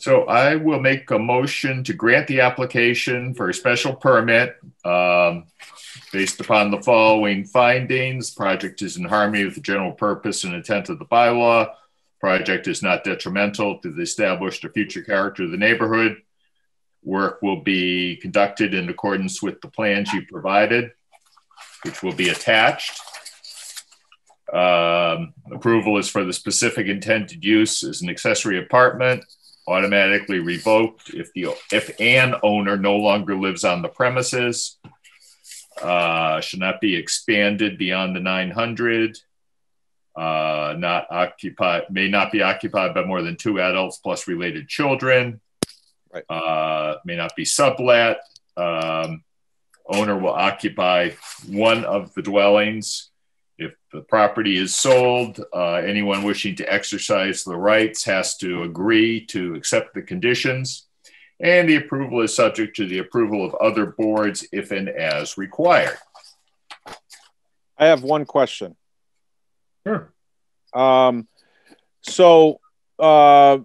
So I will make a motion to grant the application for a special permit um, based upon the following findings. Project is in harmony with the general purpose and intent of the bylaw. Project is not detrimental to the established or future character of the neighborhood. Work will be conducted in accordance with the plans you provided, which will be attached. Um, approval is for the specific intended use as an accessory apartment, automatically revoked if the if an owner no longer lives on the premises. Uh, should not be expanded beyond the 900. Uh, not occupied may not be occupied by more than two adults plus related children. Right. Uh, may not be sublet. Um, owner will occupy one of the dwellings. If the property is sold, uh, anyone wishing to exercise the rights has to agree to accept the conditions. And the approval is subject to the approval of other boards if and as required. I have one question. Sure. Um, so uh,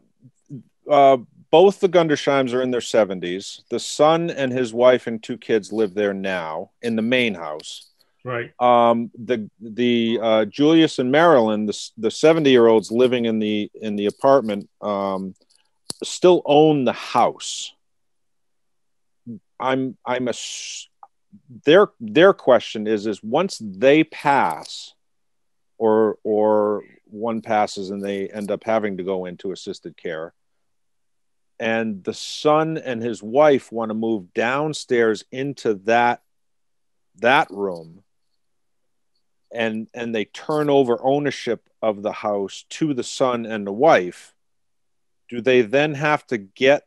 uh, both the Gundersheims are in their 70s. The son and his wife and two kids live there now in the main house. Right. Um, the the uh, Julius and Marilyn, the the 70 year olds living in the in the apartment, um, still own the house. I'm I'm a their their question is is once they pass, or or one passes and they end up having to go into assisted care and the son and his wife want to move downstairs into that that room and and they turn over ownership of the house to the son and the wife do they then have to get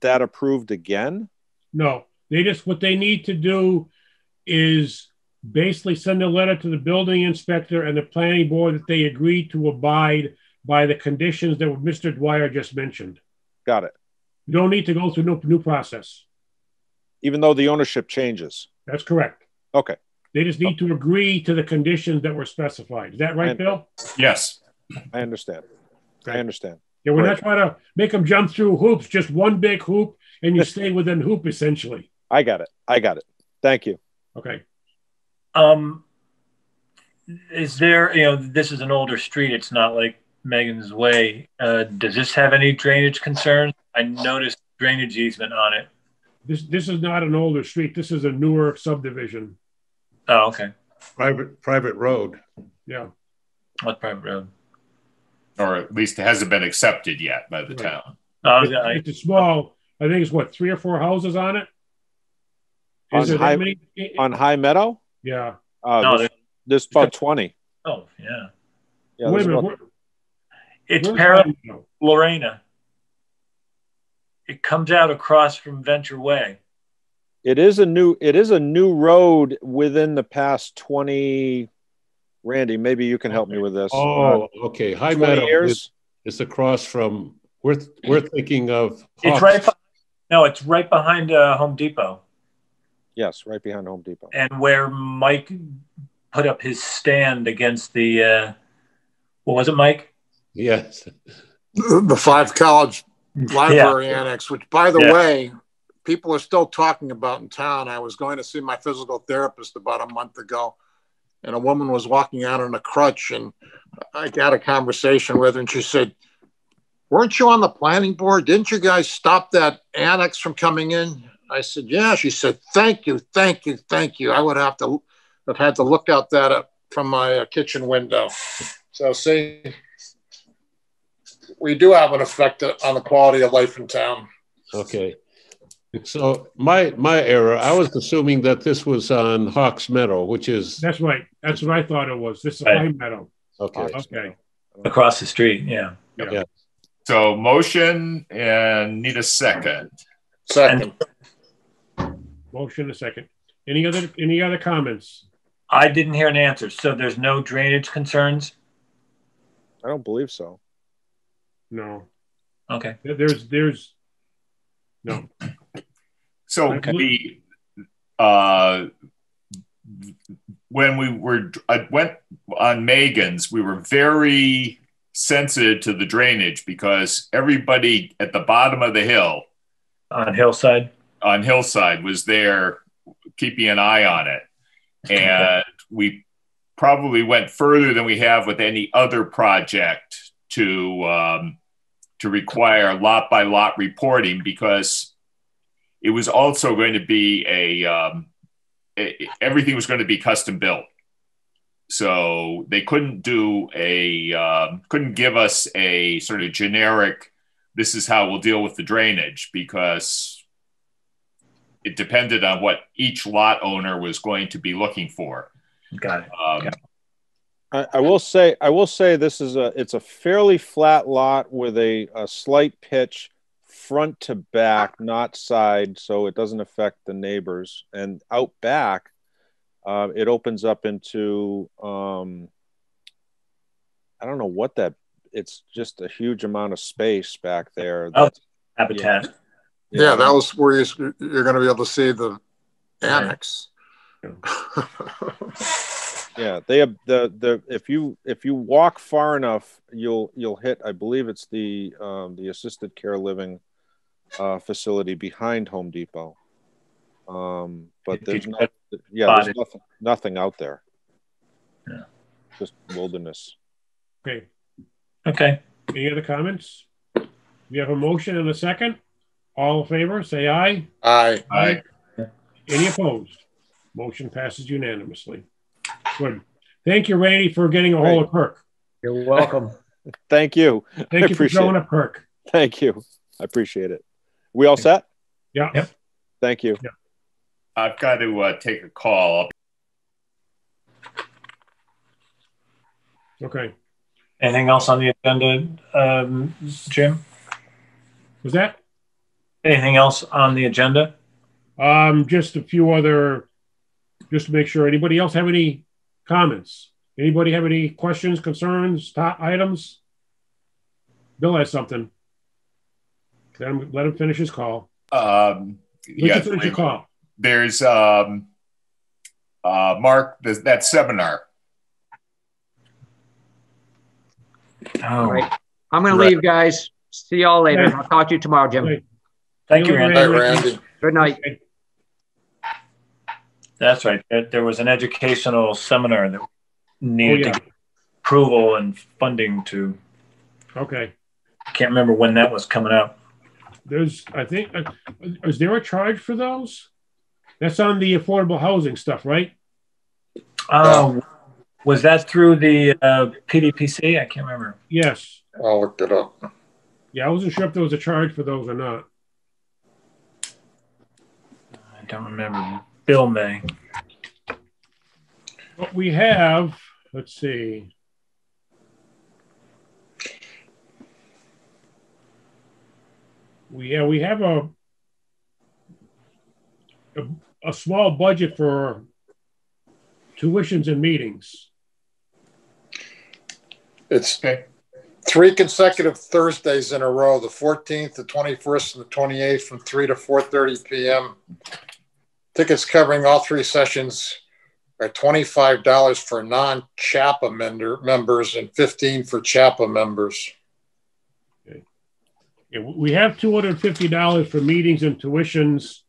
that approved again No, they just what they need to do is basically send a letter to the building inspector and the planning board that they agree to abide by the conditions that Mr. Dwyer just mentioned. got it You don't need to go through no new process. even though the ownership changes That's correct. okay They just need to agree to the conditions that were specified. Is that right, And- Bill? Yes. i understand i understand Yeah, we're Right. not trying to make them jump through hoops, just one big hoop, and you stay within hoop essentially. i got it i got it thank you Okay. Um, is there, you know, this is an older street. It's not like Megan's Way. Uh, does this have any drainage concerns? I noticed drainage easement on it. This this is not an older street. This is a newer subdivision. Oh, okay. Private, private road. Yeah. What private road? Or at least it hasn't been accepted yet by the Right. town. Oh, It's, yeah, I, it's a small. I think it's what three or four houses on it. On high- that many? on high meadow Yeah. uh, no, there's, there- there's about 20 oh, yeah. yeah, Wait a minute. about- It's where's parallel High Lorena. it comes out across from Venture Way. It is a new it is a new road within the past 20 Randy, maybe you can help me with this. Oh, okay. High 20 Meadow years? is, is across from, we're, we're thinking of. It's Hawks- right. No, it's right behind uh, Home Depot, Yes, right behind Home Depot. and where Mike put up his stand against the. Uh, what was it, Mike? Yes. The the five college library annex, which by the Yeah. way, people are still talking about in town. I was going to see my physical therapist about a month ago, and a woman was walking out on a crutch, and I got a conversation with her, and she said, "Weren't you on the planning board? Didn't you guys stop that annex from coming in?" I said, "Yeah." She said, "Thank you, thank you, thank you." I would have to have had to look out that up from my uh, kitchen window. So see, we do have an effect on the quality of life in town. Okay. So my, my error, I was assuming that this was on Hawks Meadow, which is, That's right. That's what I thought it was. This is Right. High Meadow. okay. Okay. Across the street. Yeah. Yeah. So motion and need a second. Second, Motion a second. Any other, any other comments? I didn't hear an answer. So there's no drainage concerns. I don't believe so. No. Okay. There- There's, there's, no. So Okay. we, uh, when we were, I went on Megan's, we were very sensitive to the drainage because everybody at the bottom of the hill On Hillside. on Hillside was there keeping an eye on it. And we probably went further than we have with any other project to um, to require lot by lot reporting because it was also going to be a, um, a everything was going to be custom built. So they couldn't do a um, couldn't give us a sort of generic. This is how we'll deal with the drainage because it depended on what each lot owner was going to be looking for. Got it. Um, Got I, I will say I will say this is a it's a fairly flat lot with a, a slight pitch front to back, not side, so it doesn't affect the neighbors. And out back, uh, it opens up into um, I don't know what that. It's just a huge amount of space back there. Oh, Habitat. yeah, that was where you, you're going to be able to see the annex. yeah they have the the if you if you walk far enough you'll you'll hit i believe it's the um, the assisted care living uh, facility behind home depot um, but there's you not yeah there's nothing nothing out there Yeah. just wilderness Okay. Okay. Any other comments? We have a motion and a second. All in favor, say aye. Aye. Aye. Any opposed? Motion passes unanimously. Good. Thank you, Randy, for getting a hold of Kirk. You're welcome. thank you Thank I you for showing it. up, Kirk. thank you i appreciate it we all set Yeah. Yep. thank you I've got to uh, take a call. Okay. Anything else on the agenda, um, Jim? Was that? Anything else on the agenda? Um, just a few other, just to make sure. Anybody else have any comments? Anybody have any questions, concerns, top items? Bill has something. Let him, let him finish his call. Um, yeah, finish your call. there's um, uh, Mark, there's that seminar. Oh, All right. I'm going to leave, guys. See y'all later. Okay. I'll talk to you tomorrow, Jim. Okay. thank you, Randy. Aye, Randy. Randy. Good night. That's right. There, there was an educational seminar that needed Oh, yeah. to get approval and funding to. Okay. Can't remember when that was coming out. There's, I think, uh, is there a charge for those? That's on the affordable housing stuff, right? Oh, was that through the uh, PVPC? I can't remember. Yes. I'll look it up. Yeah, I wasn't sure if there was a charge for those or not. I don't remember. Bill May. What we have, let's see. We yeah we have a a, a small budget for tuitions and meetings. It's Okay. three consecutive Thursdays in a row, the 14th, the 21st, and the 28th from 3 to 4.30 p.m. Tickets covering all three sessions are $25 for non-CHAPA member, members and 15 for CHAPA members. Yeah, we have two hundred and fifty dollars for meetings and tuitions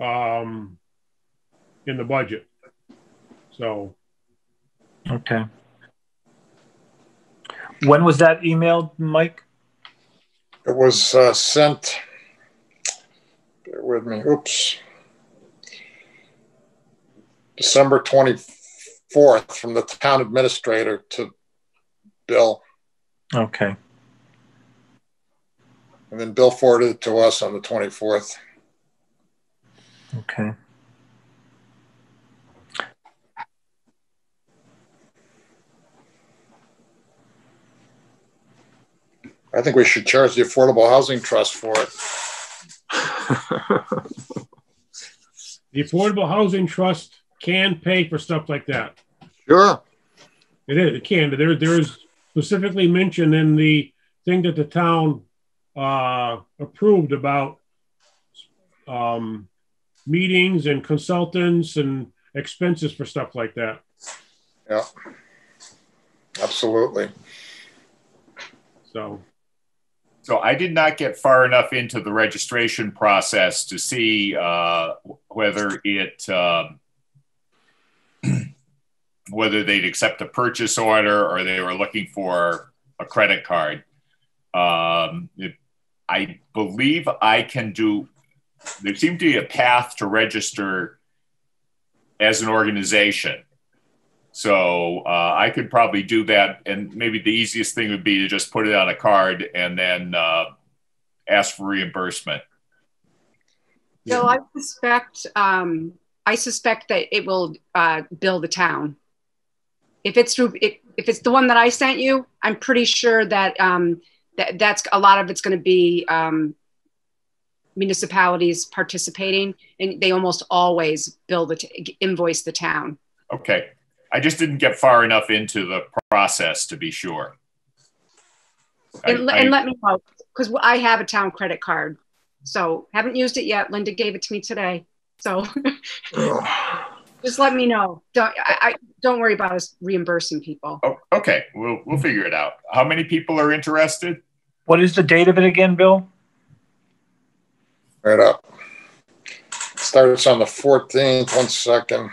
um, in the budget. So Okay. When was that emailed, Mike? It was uh, sent, bear with me, oops. December 24th from the town administrator to Bill. Okay. And then Bill forwarded it to us on the 24th. Okay. I think we should charge the Affordable Housing Trust for it. the Affordable Housing Trust can pay for stuff like that. Sure. It is. It can. There, there's specifically mentioned in the thing that the town uh, approved about um, meetings and consultants and expenses for stuff like that. Yeah. Absolutely. So So I did not get far enough into the registration process to see uh, whether it um, whether they'd accept a purchase order or they were looking for a credit card. Um, it- I believe I can do. There seemed to be a path to register as an organization. So uh, I could probably do that, and maybe the easiest thing would be to just put it on a card and then uh, ask for reimbursement. So I suspect, um, I suspect that it will uh, bill the town. If it's through, if, if it's the one that I sent you, I'm pretty sure that um, that that's a lot of it's going to be um, municipalities participating, and they almost always bill the t- invoice the town. Okay, I just didn't get far enough into the process to be sure. I- And, I- and let me know because I have a town credit card, so haven't used it yet. Linda gave it to me today, so just let me know. Don't I, I don't worry about us reimbursing people. Oh, okay, we'll we'll figure it out. How many people are interested? What is the date of it again, Bill? Right up. Starts on the 14th. One second.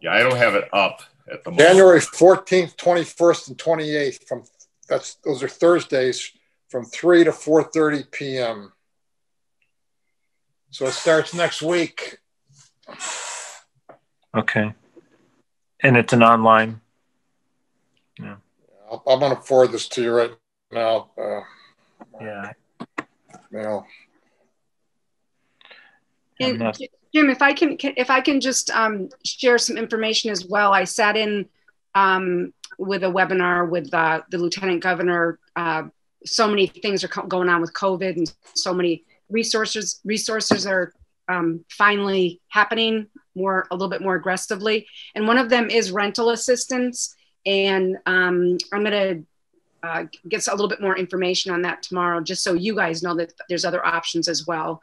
Yeah, I don't have it up at the moment. January 14th, 21st, and 28th from that's those are Thursdays from 3 to 4:30 p.m. So it starts next week. Okay. And it's an online. I'll, I'm going to forward this to you right now. Uh, Yeah. mail. And not- Jim, if I can, can- if I can just um, share some information as well. I sat in um, with a webinar with uh, the lieutenant governor. Uh, so many things are co- going on with COVID, and so many resources resources are um, finally happening more a little bit more aggressively. And one of them is rental assistance. And um, I'm going to uh, get a little bit more information on that tomorrow, just so you guys know that there's other options as well.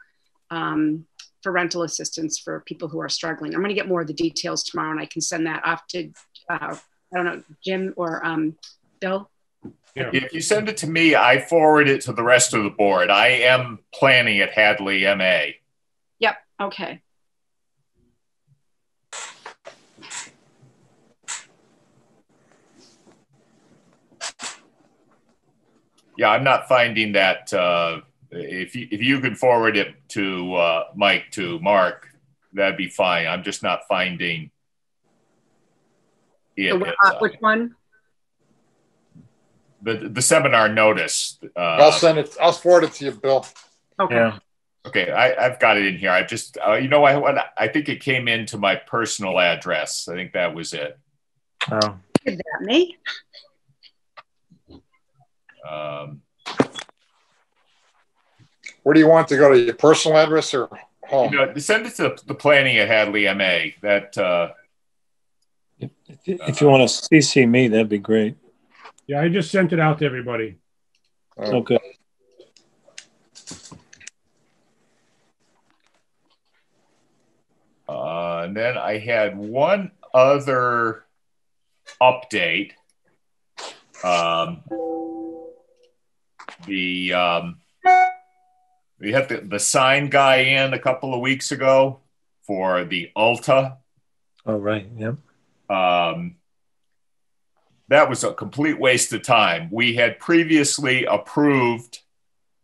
Um, for rental assistance for people who are struggling. I'm going to get more of the details tomorrow, and I can send that off to uh, I don't know Jim or um, Bill. yeah, If you send it to me, I forward it to the rest of the board. I am planning at Hadley MA. Yep. Okay. Yeah, I'm not finding that. Uh, if you if you could forward it to uh, Mike to Mark, that'd be fine. I'm just not finding it. So, uh, uh, which one? the the seminar notice. Uh, I'll send it. I'll forward it to you, Bill. Okay. Yeah. Okay, I, I've got it in here. I just, uh, you know, I I think it came into my personal address. I think that was it. Oh. Did that me? Um, Where do you want to go to? Your personal address or home? You know, send it to the planning at Hadley MA. That uh, If, if you want to CC me, that'd be great. Yeah, I just sent it out to everybody. Oh. Okay. And then I had one other update. Um, the um, we had the, the sign guy in a couple of weeks ago for the Ulta. All right. Yep. Um, that was a complete waste of time. We had previously approved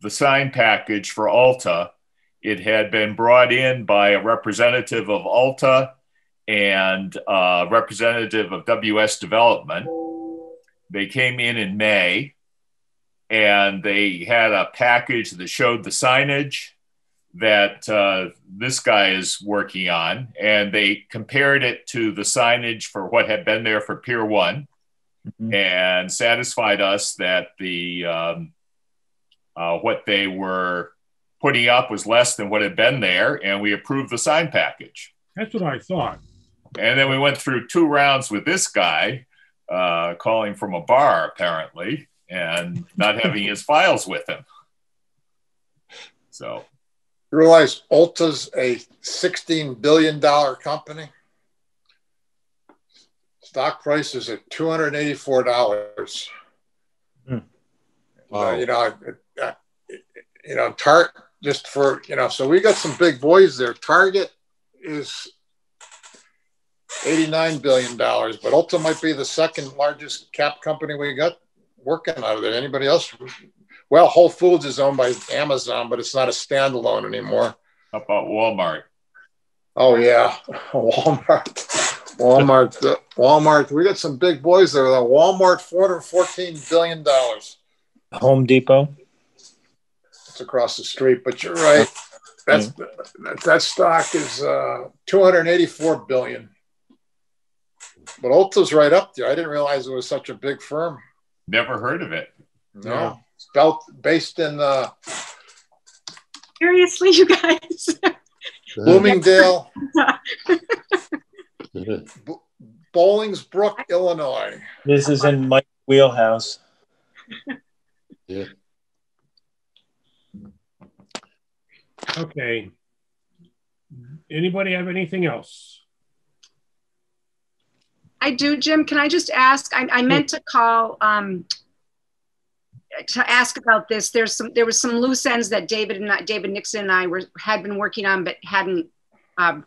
the sign package for Ulta. It had been brought in by a representative of Ulta and a representative of WS Development. They came in in May and they had a package that showed the signage that uh, this guy is working on, and they compared it to the signage for what had been there for Pier One, Mhm. and satisfied us that the um, uh, what they were putting up was less than what had been there, and we approved the sign package. That's what I thought. And then we went through two rounds with this guy, uh, calling from a bar apparently, and not having his files with him. So You realize Ulta's a $16 billion company? Stock price is at $284. Wow. Uh, you know, uh, uh, you know, Tart just for you know, so we got some big boys there. Target is eighty-nine billion dollars, but Ulta might be the second largest cap company we got working out of there. Anybody else? Well, Whole Foods is owned by Amazon, but it's not a standalone anymore. how about Walmart? Oh yeah, Walmart. Walmart, uh, Walmart. We got some big boys there. Walmart, four hundred fourteen billion dollars. Home Depot. It's across the street, but you're right. That's that, that stock is uh, 284 billion. But Ulta's right up there. I didn't realize it was such a big firm. Never heard of it. No, Yeah. it's built based in uh, Seriously, you guys. Bloomingdale, Bolingbrook, Illinois. This is in my wheelhouse. Okay. Anybody have anything else? I do, Jim. Can I just ask? I, I meant to call um, to ask about this. There's some. There was some loose ends that David and I, David Nixon and I were had been working on, but hadn't um,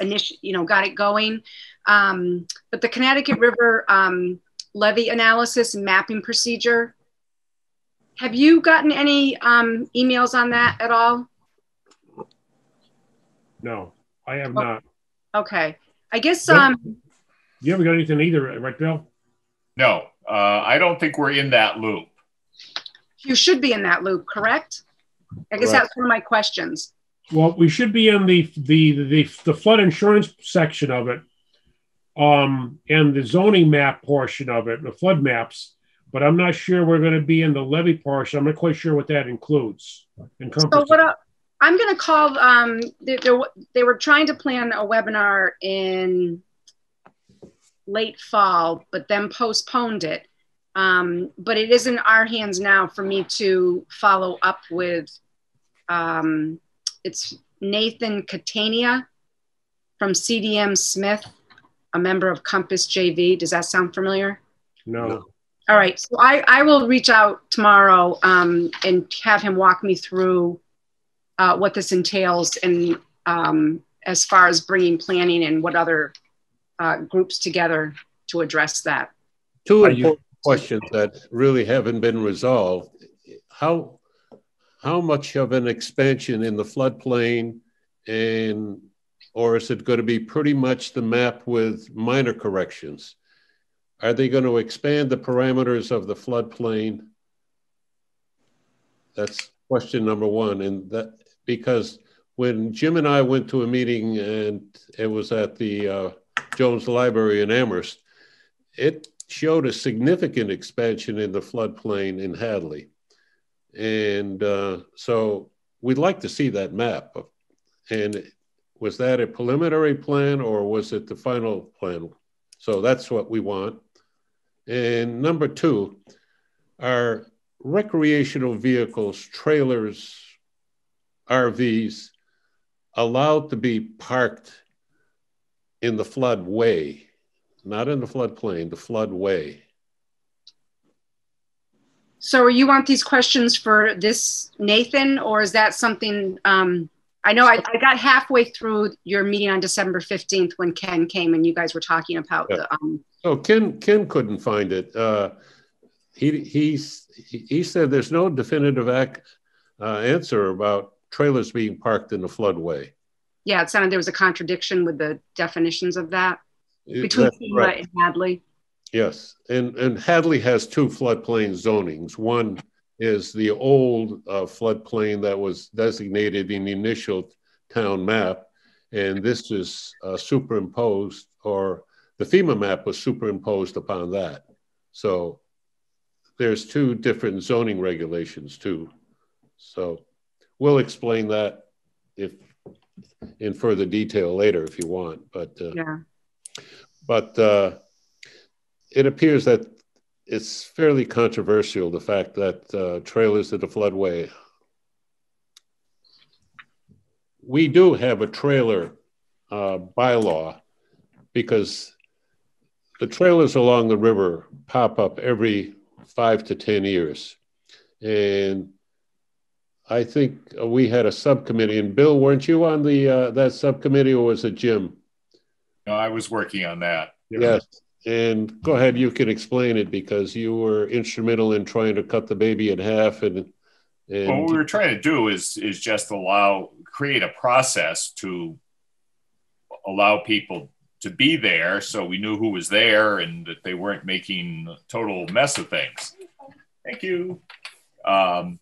initial, you know, got it going. Um, but the Connecticut River um, levee analysis and mapping procedure. Have you gotten any um, emails on that at all? No, I have Oh. not. Okay. I guess Nope. um, You haven't got anything either, right, Bill? No, uh, I don't think we're in that loop. you should be in that loop, correct? I guess Correct. that's one of my questions. Well, we should be in the the the, the flood insurance section of it, um, and the zoning map portion of it, the flood maps. But I'm not sure we're going to be in the levee portion. I'm not quite sure what that includes. So what I, I'm going to call, um, they, they, they were trying to plan a webinar in late fall, but then postponed it. Um, but it is in our hands now for me to follow up with, um, it's Nathan Catania from CDM Smith, a member of Compass JV. Does that sound familiar? no. All right, so I, I will reach out tomorrow um, and have him walk me through uh, what this entails and um, as far as bringing planning and what other uh, groups together to address that. Two Are you- important questions that really haven't been resolved. How, how much of an expansion in the floodplain and, or is it going to be pretty much the map with minor corrections? Are they going to expand the parameters of the floodplain? That's question number one. And that, because when Jim and I went to a meeting and it was at the uh, Jones Library in Amherst, it showed a significant expansion in the floodplain in Hadley. And uh, so we'd like to see that map. And was that a preliminary plan or was it the final plan? So that's what we want. And number two, are recreational vehicles, trailers, RVs allowed to be parked in the floodway, not in the floodplain, the floodway. So you want these questions for this Nathan, or is that something, um, I know I, I, got halfway through your meeting on December 15th when Ken came and you guys were talking about yeah. the. Um, oh, Ken, Ken couldn't find it. Uh, he, he's, he said there's no definitive ac- uh, answer about trailers being parked in the floodway. Yeah, it sounded there was a contradiction with the definitions of that between FEMA right. and Hadley. Yes, and, and Hadley has two floodplain zonings. One is the old uh, floodplain that was designated in the initial town map, and this is uh, superimposed, or the FEMA map was superimposed upon that. So there's two different zoning regulations too. So we'll explain that if in further detail later if you want. But uh, yeah. But uh, it appears that it's fairly controversial the fact that uh, trailers to the floodway. We do have a trailer uh, bylaw because the trailers along the river pop up every five to 10 years. And I think we had a subcommittee, and Bill, weren't you on the uh, that subcommittee, or was it Jim? No, I was working on that. Yes, and go ahead, you can explain it because you were instrumental in trying to cut the baby in half, and, and well, what we were trying to do is is just allow create a process to allow people to be there, so we knew who was there and that they weren't making a total mess of things. Thank you. Um,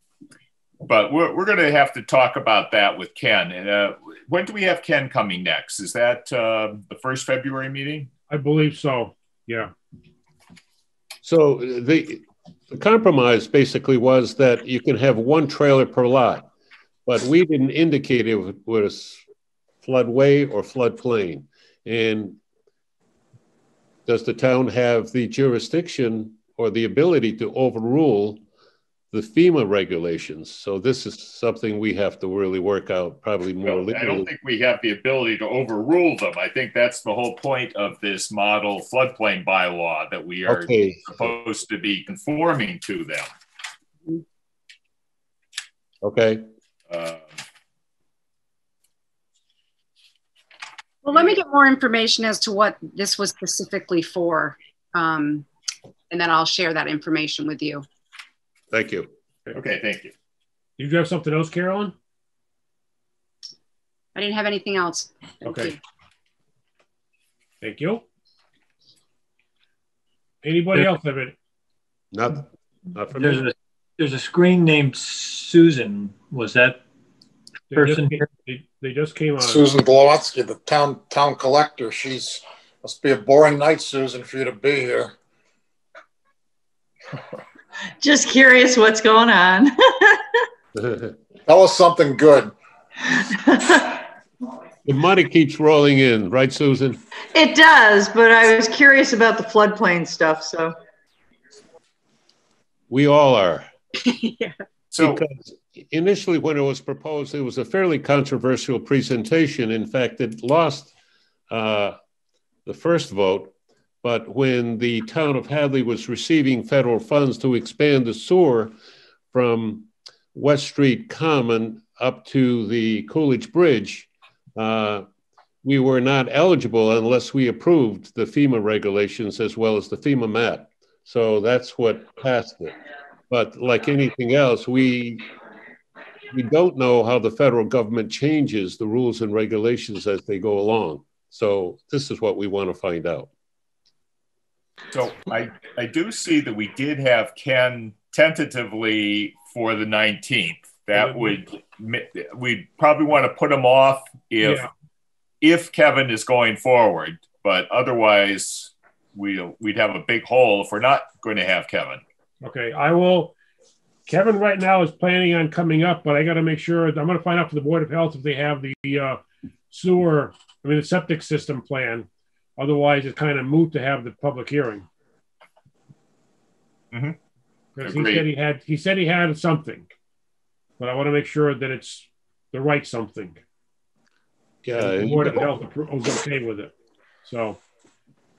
but we're, we're going to have to talk about that with Ken. And uh, when do we have Ken coming next? Is that uh, the first February meeting? I believe so. Yeah. So the, the compromise basically was that you can have one trailer per lot, but we didn't indicate it was floodway or floodplain. And does the town have the jurisdiction or the ability to overrule the FEMA regulations. So this is something we have to really work out probably more. Well, I don't think we have the ability to overrule them. I think that's the whole point of this model floodplain bylaw that we are okay. supposed to be conforming to them. Okay. Uh, well, let me get more information as to what this was specifically for. Um, and then I'll share that information with you. Thank you. Okay, thank you. Did you have something else, Carolyn? I didn't have anything else. Thank okay. You. Thank you. Anybody else have it? Not, not from there's me. A, there's a screen named Susan. Was that they person just, they, they, just came on. Susan Blowatsky, the town town collector. She's must be a boring night, Susan, for you to be here. Just curious what's going on. Tell us something good. the money keeps rolling in, right, Susan? It does, but I was curious about the floodplain stuff. So we all are. yeah. So because initially, when it was proposed, it was a fairly controversial presentation. In fact, it lost uh, the first vote but when the town of Hadley was receiving federal funds to expand the sewer from West Street Common up to the Coolidge Bridge, uh, we were not eligible unless we approved the FEMA regulations as well as the FEMA map. So that's what passed it. But like anything else, we we don't know how the federal government changes the rules and regulations as they go along. So this is what we want to find out. So I, I do see that we did have Ken tentatively for the 19th. That would we'd probably want to put him off if yeah. if Kevin is going forward, but otherwise we we'd have a big hole if we're not going to have Kevin. Okay, I will Kevin right now is planning on coming up, but I got to make sure. I'm going to find out for the Board of Health if they have the uh, sewer, I mean, the septic system plan. Otherwise, it's kind of moot to have the public hearing. Mhm. Because he said he had, he said he had something, but I want to make sure that it's the right something. Yeah, And the and- Board of Health appro- was okay with it. So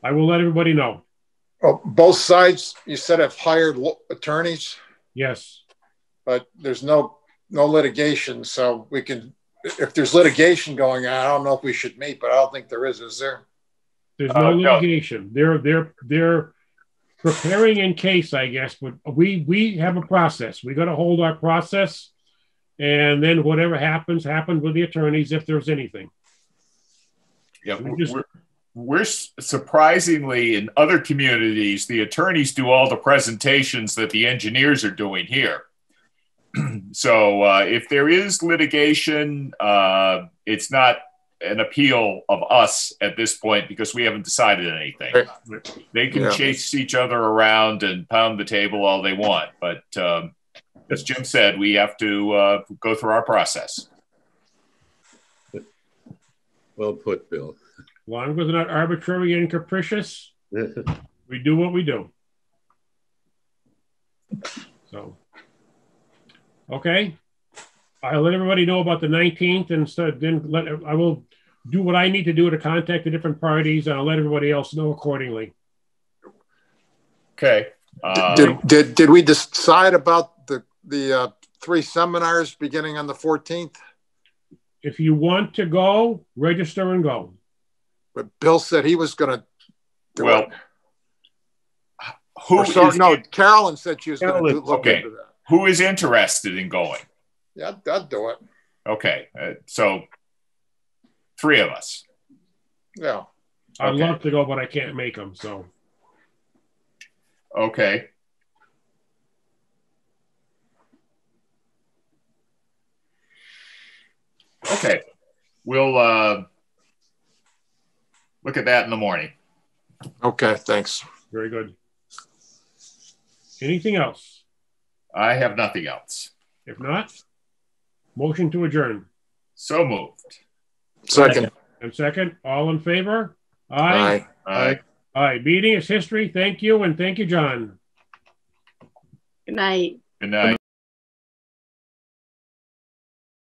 I will let everybody know. Well, both sides, you said have hired lo- attorneys, Yes. but there's no, no litigation. So we can, if there's litigation going on, I don't know if we should meet, but I don't think there is, is there? There's Uh, no no. litigation. They're they're they're preparing in case, I guess. But we we have a process. We got to hold our process, and then whatever happens, happens with the attorneys if there's anything. Yeah, We we're, just- we're, we're surprisingly in other communities, the attorneys do all the presentations that the engineers are doing here. so uh, if there is litigation, uh, it's not an appeal of us at this point because we haven't decided anything. They can Yeah. chase each other around and pound the table all they want, but um, as Jim said, we have to uh, go through our process. well put, Bill. As long as it's not arbitrary and capricious, we do what we do. So, okay. I'll let everybody know about the 19th and so then let, I will do what I need to do to contact the different parties and I'll let everybody else know accordingly. Okay. Uh, Did, did, did we decide about the, the uh, three seminars beginning on the 14th? If you want to go, register and go. But Bill said he was going to do Well, it. who Or so- is- no, Carolyn said she was going to look okay. into that. who is interested in going? Yeah, I'd- I'd do it. Okay, uh, so three of us. Yeah. I'd Okay. love to go, but I can't make them. So, Okay. Okay, we'll uh, look at that in the morning. Okay, thanks. very good. Anything else? I have nothing else. If not, motion to adjourn. So moved. Second. And second, all in favor? Aye. Aye. Aye. Meeting is history. Thank you. And thank you, John. Good night. Good night.